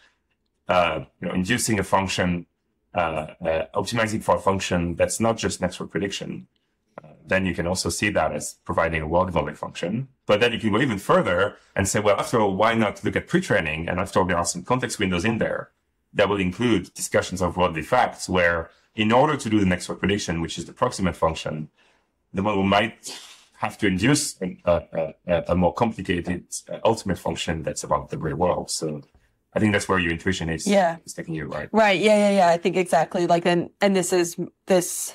uh, you know inducing a function, uh, uh, optimizing for a function that's not just next word prediction, then you can also see that as providing a world-involving function. But then you can go even further and say, well, after all, why not look at pre-training? And after all, there are some context windows in there that will include discussions of worldly facts, where in order to do the next word prediction, which is the proximate function, the model might have to induce a, a, a, a more complicated uh, ultimate function that's about the real world. So I think that's where your intuition is, yeah. is taking you, right? Right. Yeah, yeah, yeah. I think exactly. Like, and, and this is this,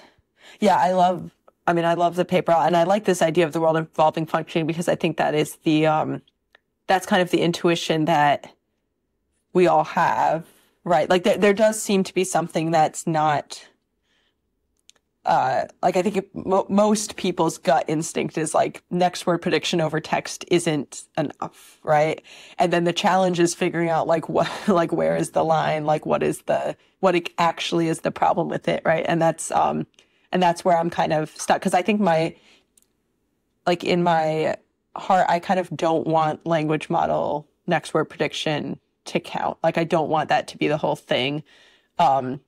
yeah, I love I mean, I love the paper and I like this idea of the world involving functioning because I think that is the, um, that's kind of the intuition that we all have, right? Like there, there does seem to be something that's not, uh, like I think it, mo- most people's gut instinct is like next word prediction over text isn't enough, right? And then the challenge is figuring out like what, (laughs) like where is the line, like what is the, what actually is the problem with it, right? And that's, um, and that's where I'm kind of stuck because I think my like in my heart I kind of don't want language model next word prediction to count. Like I don't want that to be the whole thing. Um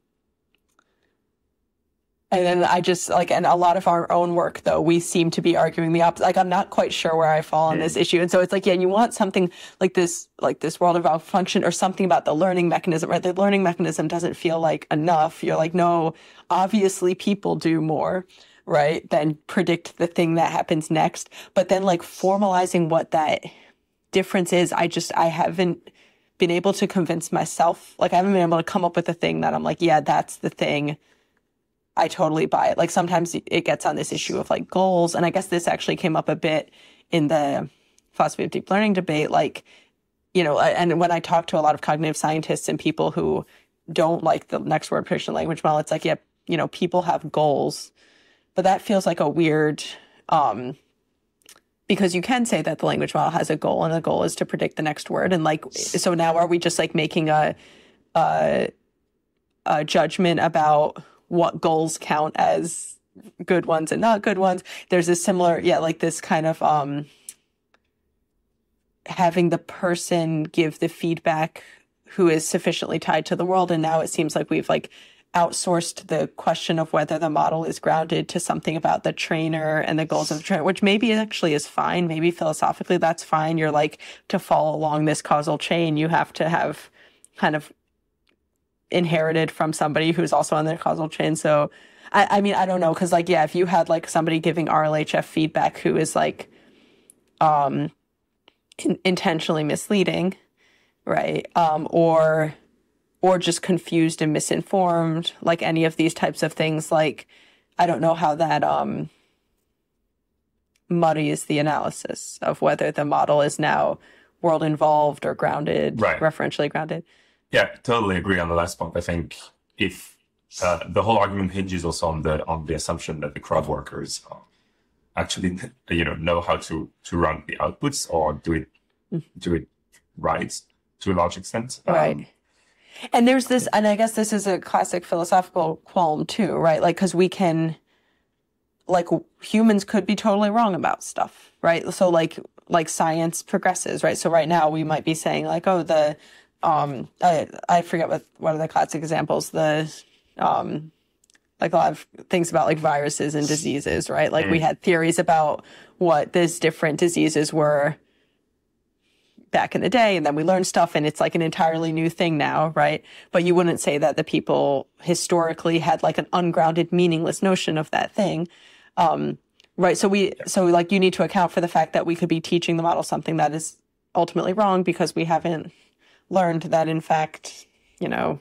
and then I just like, and a lot of our own work, though, we seem to be arguing the opposite. Like, I'm not quite sure where I fall on this mm. issue. And so it's like, yeah, you want something like this, like this world of function or something about the learning mechanism, right? The learning mechanism doesn't feel like enough. You're like, no, obviously people do more, right? Than predict the thing that happens next. But then like formalizing what that difference is, I just, I haven't been able to convince myself. Like, I haven't been able to come up with a thing that I'm like, yeah, that's the thing I totally buy it. Like sometimes it gets on this issue of like goals. And I guess this actually came up a bit in the philosophy of deep learning debate. Like, you know, and when I talk to a lot of cognitive scientists and people who don't like the next word prediction language model, it's like, yeah, you know, people have goals, but that feels like a weird, um, because you can say that the language model has a goal and the goal is to predict the next word. And like, so now are we just like making a, a, a judgment about what goals count as good ones and not good ones. There's a similar, yeah, like this kind of, um, having the person give the feedback who is sufficiently tied to the world. And now it seems like we've like outsourced the question of whether the model is grounded to something about the trainer and the goals of the trainer, which maybe actually is fine. Maybe philosophically that's fine. You're like to follow along this causal chain, you have to have kind of inherited from somebody who's also on the causal chain. So I, I mean, I don't know, because like, yeah, if you had like somebody giving RLHF feedback who is like um in- intentionally misleading, right? Um, or or just confused and misinformed, like any of these types of things. Like, I don't know how that um, muddies the analysis of whether the model is now world involved or grounded, Right. referentially grounded. Yeah, totally agree on the last point. I think if uh, the whole argument hinges also on the on the assumption that the crowd workers uh, actually you know know how to to run the outputs or do it do it right to a large extent. Um, Right. And there's this, and I guess this is a classic philosophical qualm too, right? Like, cause we can, like, humans could be totally wrong about stuff, right? So, like, like science progresses, right? So, right now we might be saying, like, oh, the, um, I, I forget what, one of the classic examples, the, um, like a lot of things about like viruses and diseases, right? Like, we had theories about what these different diseases were back in the day and then we learned stuff and it's like an entirely new thing now right? But you wouldn't say that the people historically had like an ungrounded meaningless notion of that thing. Um, right so we so like you need to account for the fact that we could be teaching the model something that is ultimately wrong because we haven't learned that in fact you know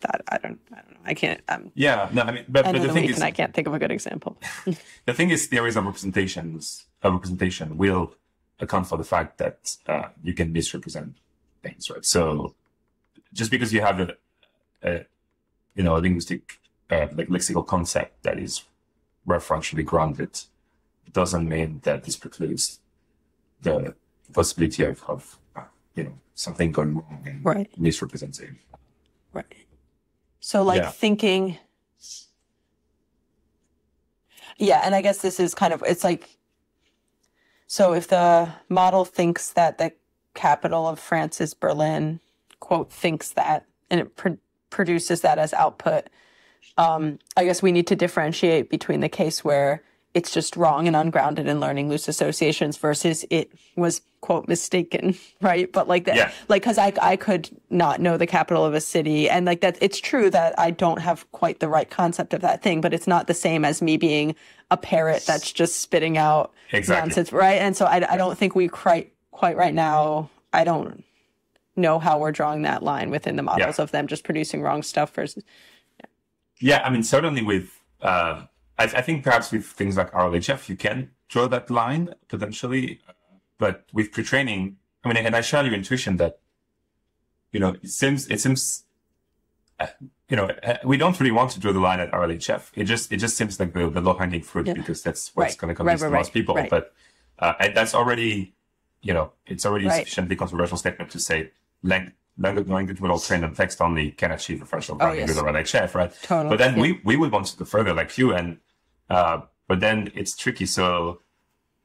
that i don't i don't know i can't i'm Yeah, no, I mean, but, but the the thing is, i can't think of a good example (laughs) the thing is, theories of representations of representation will account for the fact that uh, you can misrepresent things, right? So just because you have a, a you know a linguistic uh, like lexical concept that is referentially grounded doesn't mean that this precludes the possibility of, of you know something gone wrong and Right. misrepresenting. Right. So like Yeah. thinking Yeah, and I guess this is kind of it's like so if the model thinks that the capital of France is Berlin, quote thinks that and it pr- produces that as output, um, I guess we need to differentiate between the case where it's just wrong and ungrounded in learning loose associations versus it was quote mistaken, (laughs) right? But like that, Yeah. like because I I could not know the capital of a city, and like that, it's true that I don't have quite the right concept of that thing, but it's not the same as me being a parrot that's just spitting out Exactly. nonsense, right? And so I I don't think we quite quite right now. I don't know how we're drawing that line within the models Yeah. of them just producing wrong stuff versus Yeah, yeah I mean, certainly with, uh, I, I think perhaps with things like RLHF, you can draw that line potentially, but with pre-training, I mean, and I share your intuition that, you know, it seems, it seems, uh, you know, uh, we don't really want to draw the line at RLHF. It just, it just seems like the, the low-hanging fruit Yeah. because that's what's Right. going to Right, convince right, the most right, people. right. But, uh, and that's already, you know, it's already a Right. sufficiently controversial statement to say lang- language, language model trained on text only can achieve referential Oh, grounding yes. with RLHF, right? Totally, But then yeah. we, we would want to go further like you and, uh, but then it's tricky. So,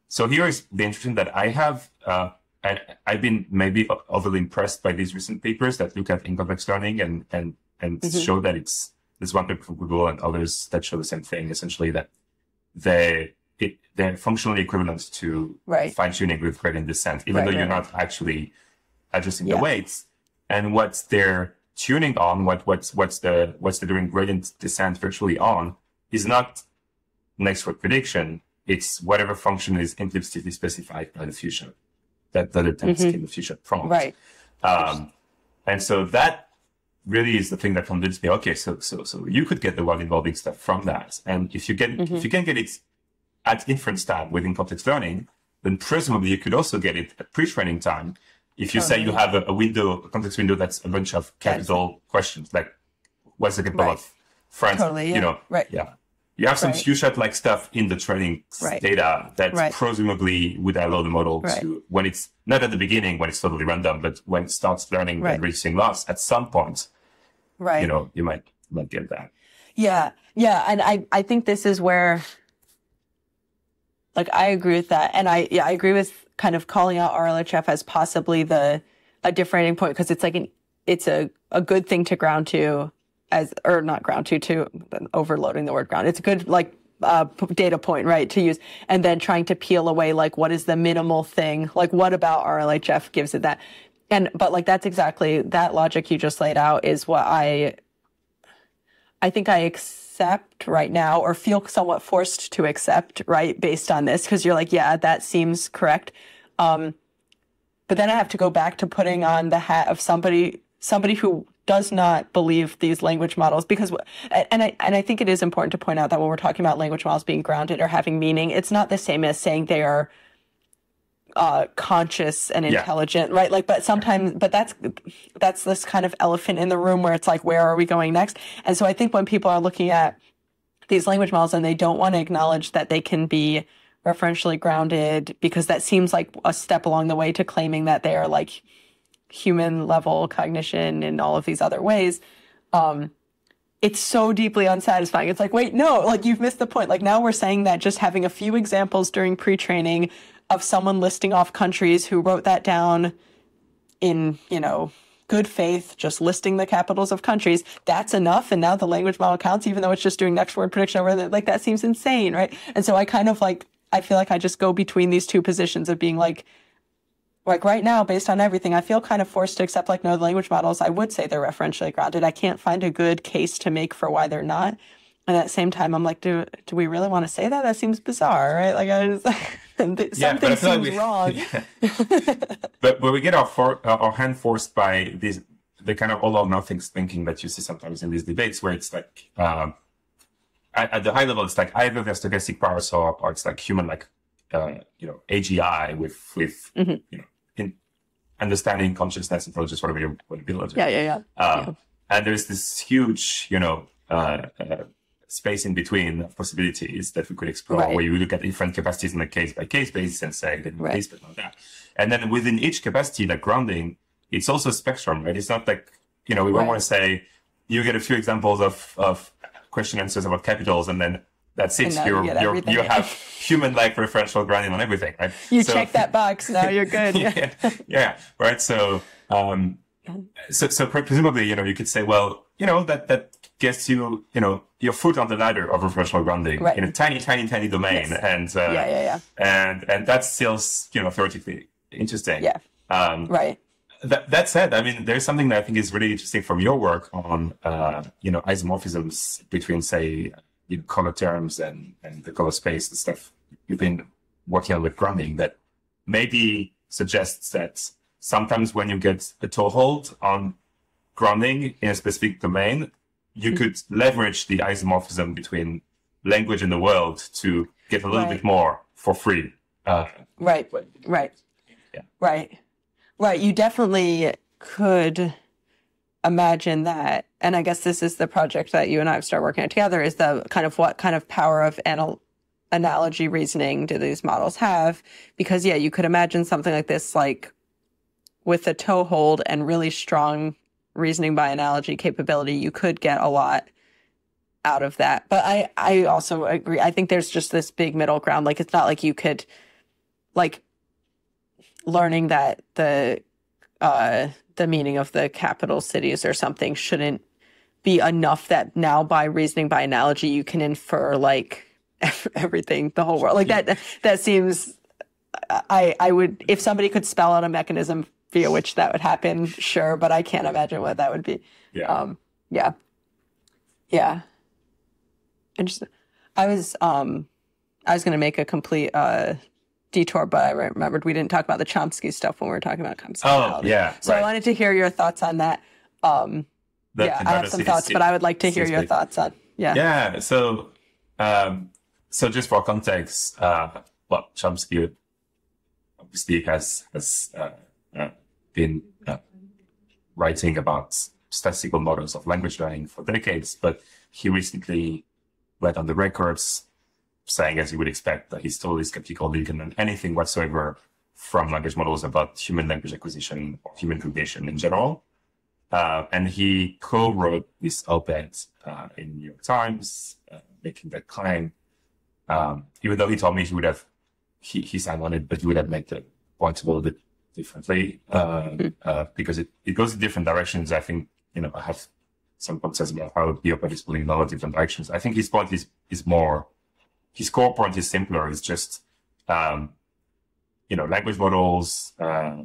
so here is the interesting that I have, uh, and I've been maybe overly impressed by these recent papers that look at in-context learning and, and, and Mhm. show that it's, there's one paper from Google and others that show the same thing, essentially that they, it, they're functionally equivalent to Right. fine tuning with gradient descent, even Right, though right, you're not actually adjusting Yeah. the weights. And what they're tuning on, what what's what's the what's the doing gradient descent virtually on, is not next word prediction. It's whatever function is implicitly specified by the few shot that that attempts in the few shot prompt. Mm-hmm. right. Um, and so that really is the thing that convinced me. Okay, so so so you could get the world involving stuff from that, and if you get Mm-hmm. if you can get it at inference time within context learning, then presumably you could also get it at pre-training time. If you say you have a, a window, a context window that's a bunch of capital questions, like what's the capital Right. of France? Totally, yeah. You know, Right. Yeah. You have some Right. few shot like stuff in the training Right. data that Right. presumably would allow the model to, when it's not at the beginning, when it's totally random, but when it starts learning and reducing loss, at some point, Right. you know, you might, might get that. Yeah, yeah, and I I think this is where like I agree with that, and I yeah I agree with kind of calling out RLHF as possibly the a differentiating point because it's like an it's a a good thing to ground to as or not ground to to overloading the word ground. It's a good like uh, data point, right, to use, and then trying to peel away like what is the minimal thing, like what about RLHF gives it that, and but like that's exactly that logic you just laid out is what I, I think I accept right now or feel somewhat forced to accept, right, based on this. Because you're like, yeah, that seems correct, um, but then I have to go back to putting on the hat of somebody somebody who does not believe these language models because and I and I think it is important to point out that when we're talking about language models being grounded or having meaning, it's not the same as saying they are uh, conscious and intelligent, yeah. right? Like, but sometimes, but that's that's this kind of elephant in the room where it's like, where are we going next? And so I think when people are looking at these language models and they don't want to acknowledge that they can be referentially grounded because that seems like a step along the way to claiming that they are like human level cognition in all of these other ways. Um, it's so deeply unsatisfying. It's like, wait, no, like you've missed the point. Like now we're saying that just having a few examples during pre-training of someone listing off countries who wrote that down in, you know, good faith, just listing the capitals of countries, that's enough. And now the language model counts, even though it's just doing next word prediction over like that seems insane, right? And so I kind of like, I feel like I just go between these two positions of being like, like right now, based on everything, I feel kind of forced to accept like no the language models. I would say they're referentially grounded. I can't find a good case to make for why they're not. And at the same time, I'm like, do do we really want to say that? That seems bizarre, right? Like, I just, (laughs) something yeah, I seems like we, (laughs) wrong. Yeah. but when we get our for, uh, our hand forced by this, the kind of all or nothing thinking that you see sometimes in these debates, where it's like, um, at, at, the high level, it's like either there's stochastic parrots or, or it's like human, like, uh, you know, AGI with with mm-hmm. you know understanding consciousness, and intelligence, whatever you want to be Yeah, yeah, yeah. Uh, yeah. And there's this huge, you know, uh, uh, space in between possibilities that we could explore, right. where you look at different capacities on a case by case basis and say that right. case, but not that. And then within each capacity, like grounding, it's also a spectrum, right? It's not like you know we right. want to say you get a few examples of of question answers about capitals, and then that's it. You're, you, you're, you have human-like referential grounding on everything, right? You so, check that box. Now (laughs) you're good. yeah, yeah, right. So, um, so, so presumably, you know, you could say, well, you know, that that gets you, you know, your foot on the ladder of referential grounding right. in a tiny, tiny, tiny domain, yes. and uh, yeah, yeah, yeah, and and that's still, you know, theoretically interesting. Yeah. Um, right. That, that said, I mean, there's something that I think is really interesting from your work on, uh, you know, isomorphisms between, say, you know, color terms and, and the color space and stuff you've been working on with grounding that maybe suggests that sometimes when you get a toehold on grounding in a specific domain, you mm-hmm. could leverage the isomorphism between language and the world to get a little right. bit more for free. Uh, right, right, yeah. right, right. You definitely could imagine that, and I guess this is the project that you and I have started working on together, is the kind of what kind of power of anal- analogy reasoning do these models have? Because yeah, you could imagine something like this, like with a toehold and really strong reasoning by analogy capability, you could get a lot out of that. But I, I also agree. I think there's just this big middle ground. Like it's not like you could, like, learning that the uh, the meaning of the capital cities or something shouldn't be enough that now by reasoning by analogy you can infer like (laughs) everything the whole world. Like that that seems i i would if somebody could spell out a mechanism via which that would happen sure but i can't imagine what that would be. Yeah. Um yeah. Yeah. Interesting. I was um i was going to make a complete uh detour, but I remembered we didn't talk about the Chomsky stuff when we were talking about Oh, yeah. So right. I wanted to hear your thoughts on that. Um, yeah, I have some thoughts, but I would like to hear your thoughts on. Yeah. Yeah. So, um, so just for context, uh, well, Chomsky obviously has has uh, uh, been uh, writing about statistical models of language learning for decades, but he recently went on the records saying, as you would expect, that he's totally skeptical that you can learn anything whatsoever from language models about human language acquisition or human cognition in general. Uh, and he co-wrote this op-ed uh, in New York Times, uh, making that claim. Um, even though he told me he would have he, he signed on it, but he would have made the points a little bit differently uh, uh, because it, it goes in different directions. I think, you know, I have some concerns about how the open is pulling in a lot of different directions. I think his point is, is more, his core point is simpler. It's just, um, you know, language models, uh,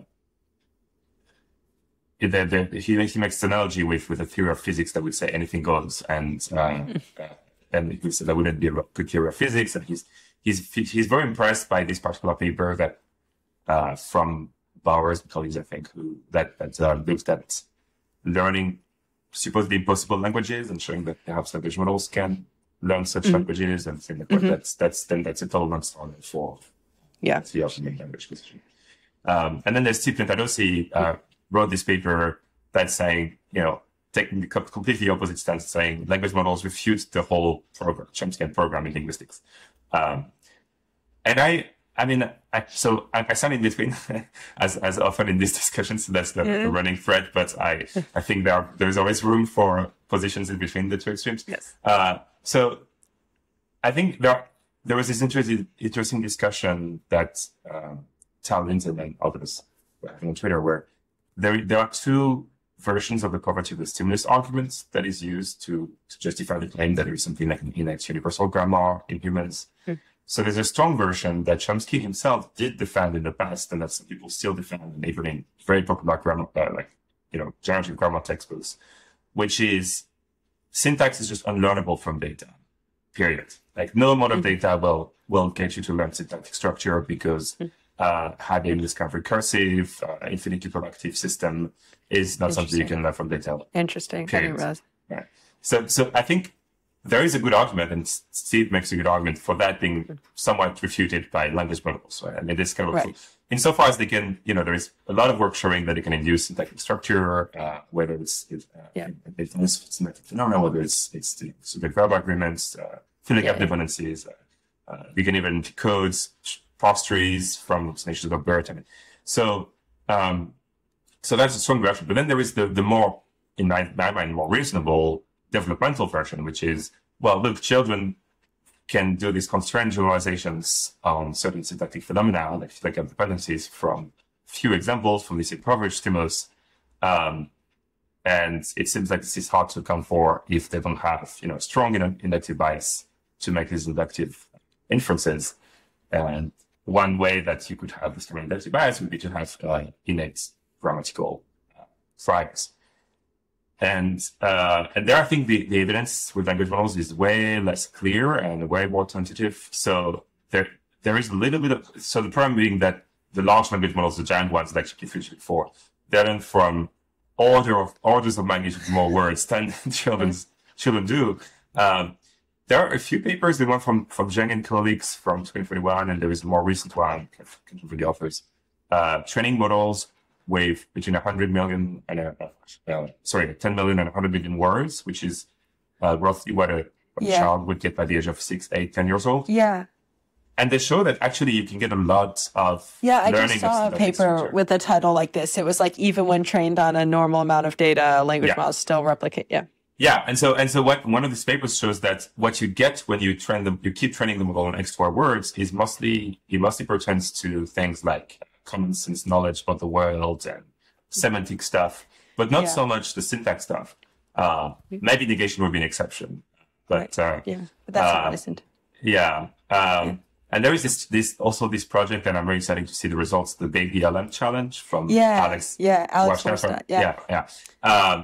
the, the, he, he makes an analogy with, with a theory of physics that would say anything goes. And, uh, uh, and he said that wouldn't be a good theory of physics. And he's, he's, he's very impressed by this particular paper that, uh, from Bowers colleagues, I think, who, that, that, uh, looked at learning supposedly impossible languages and showing that perhaps language models can learn such Mhm. languages and saying that Mhm. that's, that's, then that's a total non-starter for Yeah. the ultimate language acquisition. Um, and then there's Steve Piantadosi, uh, wrote this paper that's saying, you know, taking the completely opposite stance, saying language models refute the whole program, Chomsky program in linguistics. Um, and I, I mean, I, so I, I stand in between, (laughs) as as often in these (laughs) discussions. So that's the, the Mhm. running thread. But I, I think there are, there's always room for positions in between the two extremes. Yes. Uh, so I think there there was this interesting interesting discussion that um, Tal Linzen and others were having on Twitter, where there there are two versions of the poverty of the stimulus argument that is used to, to justify the claim that there is something like an innate universal grammar in humans. Hmm. So there's a strong version that Chomsky himself did defend in the past, and that some people still defend, and even in very popular grammar, uh, like you know, generative grammar textbooks, which is syntax is just unlearnable from data. Period. Like no amount of data will will get you to learn syntactic structure because uh, having this kind of recursive, uh, infinitely productive system is not something you can learn from data. Interesting. I didn't Period. realize. So, so I think there is a good argument, and Steve makes a good argument for that being somewhat refuted by language models. Right? I mean, this kind of, Right. insofar as they can, you know, there is a lot of work showing that they can induce syntactic structure, uh, whether it's, it's uh, Yeah. it's syntactic phenomena, whether it's it's the subject verb agreements, uh, filling Yeah, up yeah. dependencies. Uh, uh, we can even decode parse trees from nations of BERT. I mean, so um, so that's a strong version. But then there is the the more, in my, my mind, more reasonable developmental version, which is well, look, children can do these constrained generalizations on certain syntactic phenomena, like at dependencies from a few examples from this impoverished stimulus. Um, and it seems like this is hard to account for if they don't have, you know, strong in- inductive bias to make these inductive inferences. And one way that you could have this strong inductive bias would be to have uh, innate grammatical uh. And uh, and there, I think the, the evidence with language models is way less clear and way more tentative. So there there is a little bit of so the problem being that the large language models, the giant ones like GPT-3, GPT-4, they learn from order of orders of magnitude more words than (laughs) children's children do. Um, there are a few papers. The one from from Zhang and colleagues from 2021, and there is a more recent one. I can't remember the authors. Uh, training models with between 100 million and a, uh, sorry, 10 million and 100 million words, which is uh, roughly what a, what a Yeah. child would get by the age of six, eight, 10 years old. Yeah. And they show that actually you can get a lot of Yeah, I just saw a paper with a title like this. It was like even when trained on a normal amount of data, language Yeah. models still replicate. Yeah. Yeah, and so and so what one of these papers shows that what you get when you train them, you keep training the model on extra words is mostly it mostly pertains to things like common sense knowledge about the world and semantic stuff, but not Yeah. so much the syntax stuff. Uh, maybe negation would be an exception, but uh, Yeah. But that's Uh, what I listened. yeah. Um, And there is this, this also this project, and I'm very excited to see the results. The Baby LM Challenge from Yeah. Alex yeah. Alex Warstadt. Yeah. yeah, yeah. Um,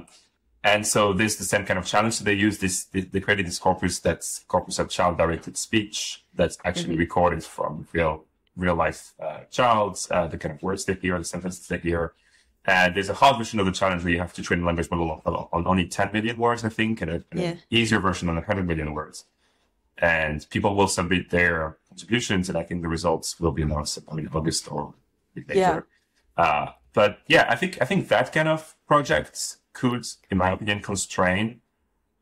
and so this the same kind of challenge. So they use this, they, they created this corpus that's corpus of child directed speech that's actually Mm-hmm. recorded from real, real life, uh, childs, uh, the kind of words they hear, the sentences they hear. And there's a hard version of the challenge where you have to train a language model on, on only 10 million words, I think, and, a, and Yeah. an easier version on 100 million words. And people will submit their contributions, and I think the results will be announced in August or later. Yeah. Uh, but yeah, I think I think that kind of projects could, in my opinion, constrain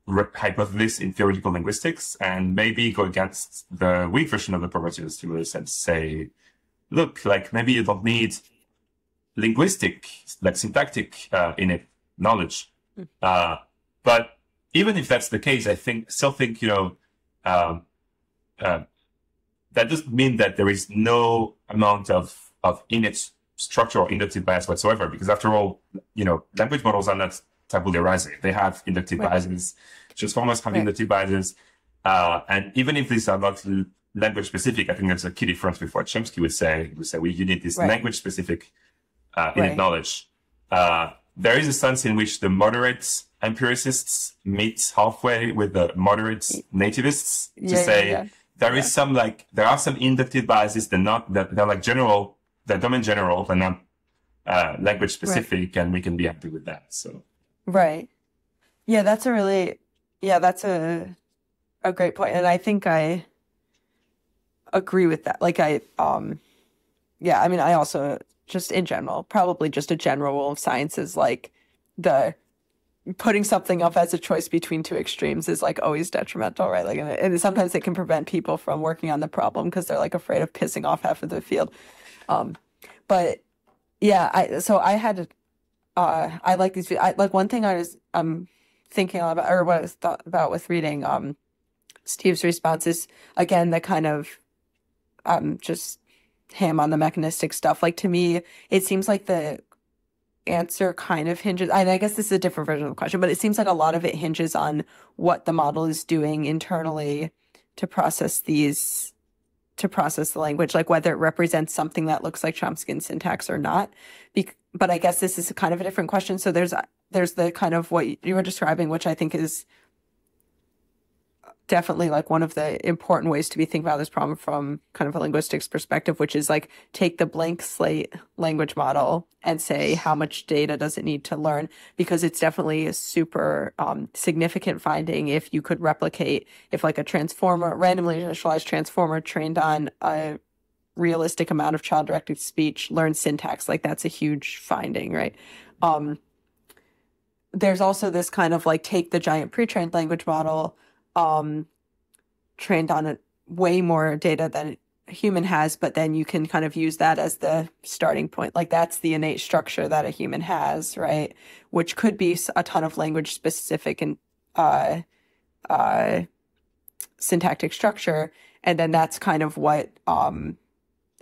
hypothesis in theoretical linguistics and maybe go against the weak version of the poverty of stimulus and say, look, like maybe you don't need linguistic, like syntactic uh, innate knowledge. Uh, but even if that's the case, I think still think you know um, uh, that doesn't mean that there is no amount of, of innate structure or inductive bias whatsoever, because after all, you know, language models are not tabula rasa. They have inductive right. biases. Transformers have right. inductive biases. Uh, and even if these are not language specific, I think that's a key difference with what Chomsky would say. He would say, well, you need this right. language specific, uh, innate knowledge. Uh, there is a sense in which the moderate empiricists meet halfway with the moderate nativists to yeah, say yeah, yeah. there is some like there are some inductive biases that not that they're like general they're domain general they're not uh, language specific right. and we can be happy with that so right yeah that's a really yeah that's a a great point and i think i agree with that like i um yeah i mean i also just in general, probably just a general rule of science is like the putting something up as a choice between two extremes is like always detrimental, right? Like, and sometimes it can prevent people from working on the problem because they're like afraid of pissing off half of the field. Um, but yeah, I so I had, uh, I like these. I like one thing I was um thinking about or what I was thought about with reading um Steve's response is again the kind of um just him on the mechanistic stuff. Like to me, it seems like the answer kind of hinges and I guess this is a different version of the question, but it seems like a lot of it hinges on what the model is doing internally to process these to process the language, like whether it represents something that looks like Chomsky syntax or not. Be- but I guess this is kind of a different question. So there's there's the kind of what you were describing, which I think is definitely like one of the important ways to be thinking about this problem from kind of a linguistics perspective, which is like take the blank slate language model and say how much data does it need to learn because it's definitely a super um, significant finding if you could replicate if like a transformer randomly initialized transformer trained on a realistic amount of child directed speech learn syntax like that's a huge finding right um, there's also this kind of like take the giant pre-trained language model um, trained on a, way more data than a human has, but then you can kind of use that as the starting point. Like that's the innate structure that a human has, right? Which could be a ton of language specific and uh, uh, syntactic structure, and then that's kind of what. Um,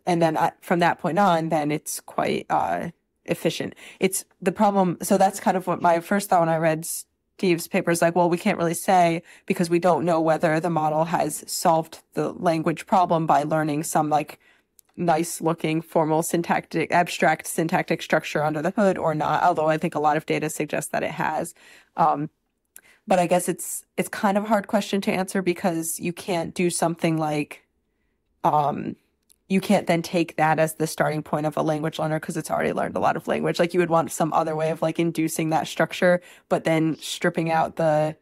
and then uh, from that point on, then it's quite uh, efficient. It's the problem. So that's kind of what my first thought when I read Steve's paper is like, well, we can't really say because we don't know whether the model has solved the language problem by learning some like nice looking formal syntactic, abstract syntactic structure under the hood or not. Although I think a lot of data suggests that it has. Um, but I guess it's it's kind of a hard question to answer because you can't do something like um, you can't then take that as the starting point of a language learner because it's already learned a lot of language. Like you would want some other way of like inducing that structure, but then stripping out the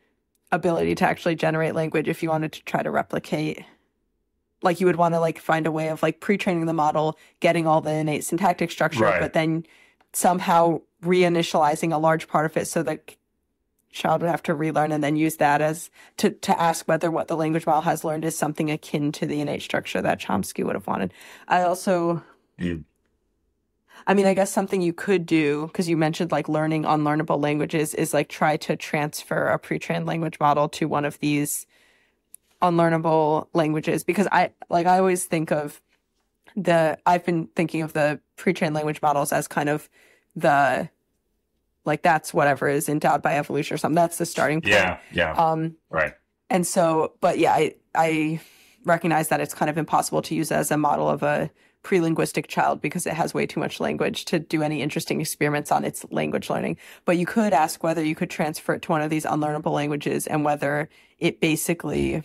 ability to actually generate language if you wanted to try to replicate. Like you would want to like find a way of like pre-training the model, getting all the innate syntactic structure, right. but then somehow reinitializing a large part of it so that child would have to relearn and then use that as to, to ask whether what the language model has learned is something akin to the innate structure that Chomsky would have wanted. I also, mm. I mean, I guess something you could do, because you mentioned like learning unlearnable languages, is like try to transfer a pre trained language model to one of these unlearnable languages. Because I, like, I always think of the, I've been thinking of the pre trained language models as kind of the, like that's whatever is endowed by evolution or something. That's the starting point. Yeah, yeah. Um, right. And so, but yeah, I I recognize that it's kind of impossible to use as a model of a pre-linguistic child because it has way too much language to do any interesting experiments on its language learning. But you could ask whether you could transfer it to one of these unlearnable languages and whether it basically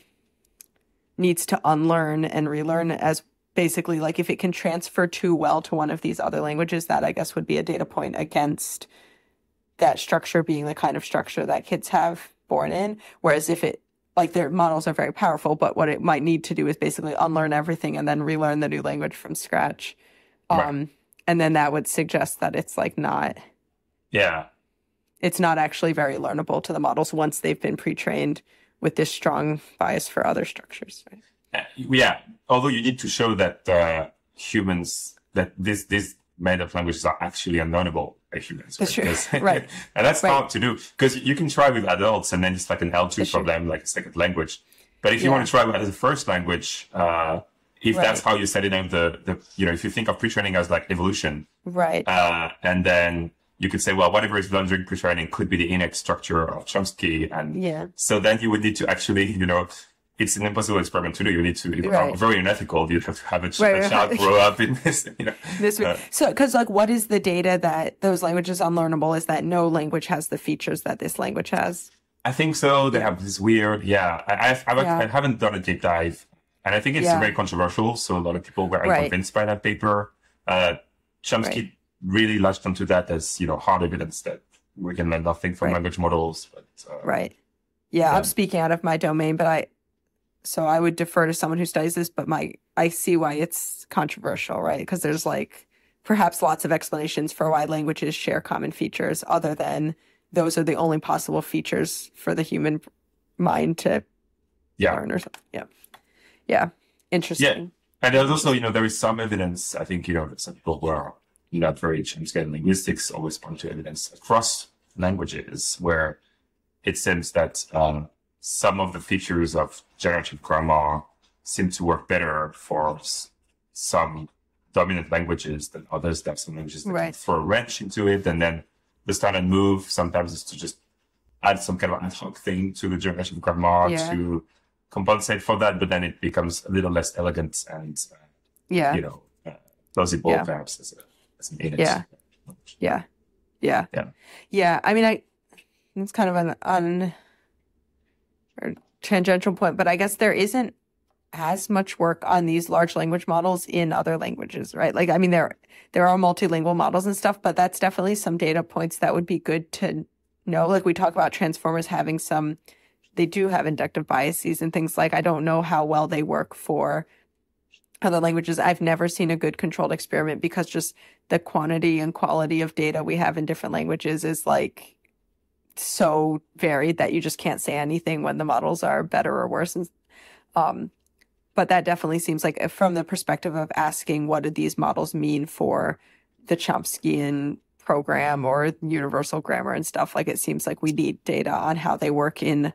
needs to unlearn and relearn as basically like if it can transfer too well to one of these other languages, that I guess would be a data point against that structure being the kind of structure that kids have born in. Whereas if it, like their models are very powerful, but what it might need to do is basically unlearn everything and then relearn the new language from scratch. Um, right. and then that would suggest that it's like not. Yeah. It's not actually very learnable to the models once they've been pre-trained with this strong bias for other structures. Right? Uh, yeah. Although you need to show that uh, humans that this this made up languages are actually unlearnable by humans. That's (laughs) right? true. right. (laughs) and that's right. hard to do because you can try with adults and then it's like an L2 problem, like a second language. But if you yeah. want to try with as a first language, uh, if Right. that's how you set it in the, the, you know, if you think of pre-training as like evolution, Right. uh, and then you could say, well, whatever is done during pre-training could be the innate structure of Chomsky. And Yeah. so then you would need to actually, you know, it's an impossible experiment to do. You need to, it's Right. very unethical. You have to have a, ch- (laughs) Right, a child right. grow up in this, (laughs) you know. This Uh, so because like what is the data that those languages unlearnable is that no language has the features that this language has. I think so. They have this weird, yeah. I, I've, I've, Yeah. I haven't done a deep dive, and I think it's Yeah. very controversial. So a lot of people were unconvinced by that paper. Uh, Chomsky really latched onto that as you know hard evidence that we can learn nothing from language models. But uh, Right. Yeah, Yeah. I'm speaking out of my domain, but I so I would defer to someone who studies this, but my I see why it's controversial, right? Because there's like perhaps lots of explanations for why languages share common features other than those are the only possible features for the human mind to yeah, learn or something. Yeah. Yeah. Interesting. Yeah. And there's also you know there is some evidence. I think you know that some people who are not very Chomsky in linguistics always point to evidence across languages where it seems that um, some of the features of generative grammar seem to work better for some dominant languages than others. There are some languages that can Right. throw a wrench into it, and then the standard move sometimes is to just add some kind of ad hoc thing to the generative grammar Yeah. to compensate for that, but then it becomes a little less elegant and uh, Yeah. you know uh, plausible Yeah. perhaps as, a, as an. Yeah. Yeah. Yeah. Yeah. Yeah. I mean, I, it's kind of an un, or tangential point, but I guess there isn't as much work on these large language models in other languages, right? Like, I mean, there, there are multilingual models and stuff, but that's definitely some data points that would be good to know. Like we talk about transformers having some, they do have inductive biases and things like, I don't know how well they work for other languages. I've never seen a good controlled experiment because just the quantity and quality of data we have in different languages is like so varied that you just can't say anything when the models are better or worse. And, um, but that definitely seems like uh, from the perspective of asking what do these models mean for the Chomskyan program or universal grammar and stuff, like it seems like we need data on how they work in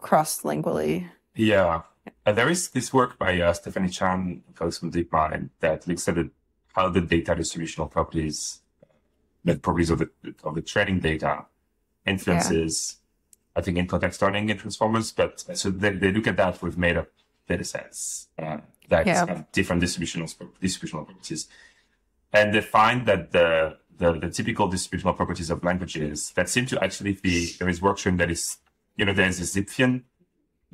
cross-lingually. Yeah. And there is this work by uh, Stephanie Chan, folks from DeepMind, that looks at how the data distributional properties, the properties of the, of the training data influences, I think, in context learning in transformers. But so they, they look at that with made up data sets uh, that Yeah. have different distributional, distributional properties. And they find that the, the, the typical distributional properties of languages that seem to actually be, there is work showing that is, you know, there's a Zipfian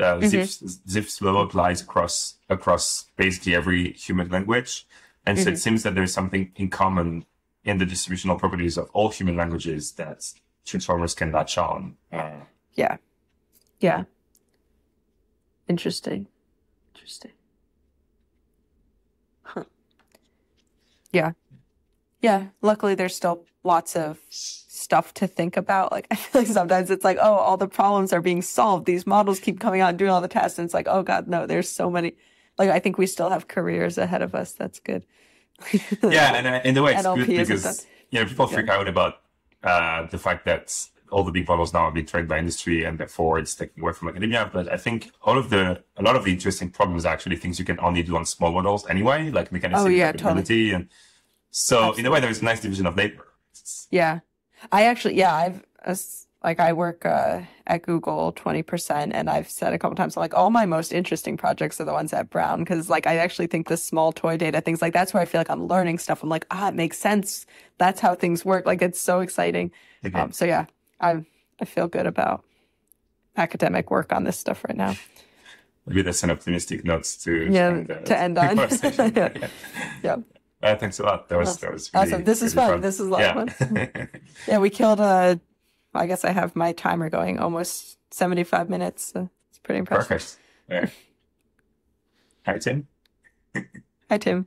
uh, Zipf's, Zipf's law applies across across basically every human language, and so it seems that there is something in common in the distributional properties of all human languages that transformers can latch on. Uh, Yeah. Yeah. Interesting. Interesting. Huh. Yeah. Yeah. Luckily, there's still lots of stuff to think about. Like, (laughs) I feel like sometimes it's like, oh, all the problems are being solved. These models keep coming out and doing all the tests. And it's like, oh, God, no, there's so many. Like, I think we still have careers ahead of us. That's good. yeah, and in a way, it's (laughs) NLP good because you know people freak out about uh, the fact that all the big models now are being trained by industry, and therefore it's taking away from academia. But I think all of the a lot of the interesting problems are actually things you can only do on small models anyway, like mechanistic Oh, yeah, capability, and so in a way, there is a nice division of labor. Yeah. I actually, yeah, I've, like, I work uh, at Google 20%, and I've said a couple times, like, all my most interesting projects are the ones at Brown, because, like, I actually think the small toy data, things like that's where I feel like I'm learning stuff. I'm like, ah, it makes sense. That's how things work. Like, it's so exciting. Okay. Um, so, yeah, I I feel good about academic work on this stuff right now. Maybe that's an optimistic note to Yeah, end the to end on. (laughs) Yeah. yeah. Yeah. Uh, thanks a lot. That was that was really, Awesome. This is really fun. This is a lot of fun. (laughs) Yeah, we killed, uh, I guess I have my timer going almost 75 minutes. So it's pretty impressive. Perfect. Yeah. (laughs) Hi, Tim. Hi, Tim.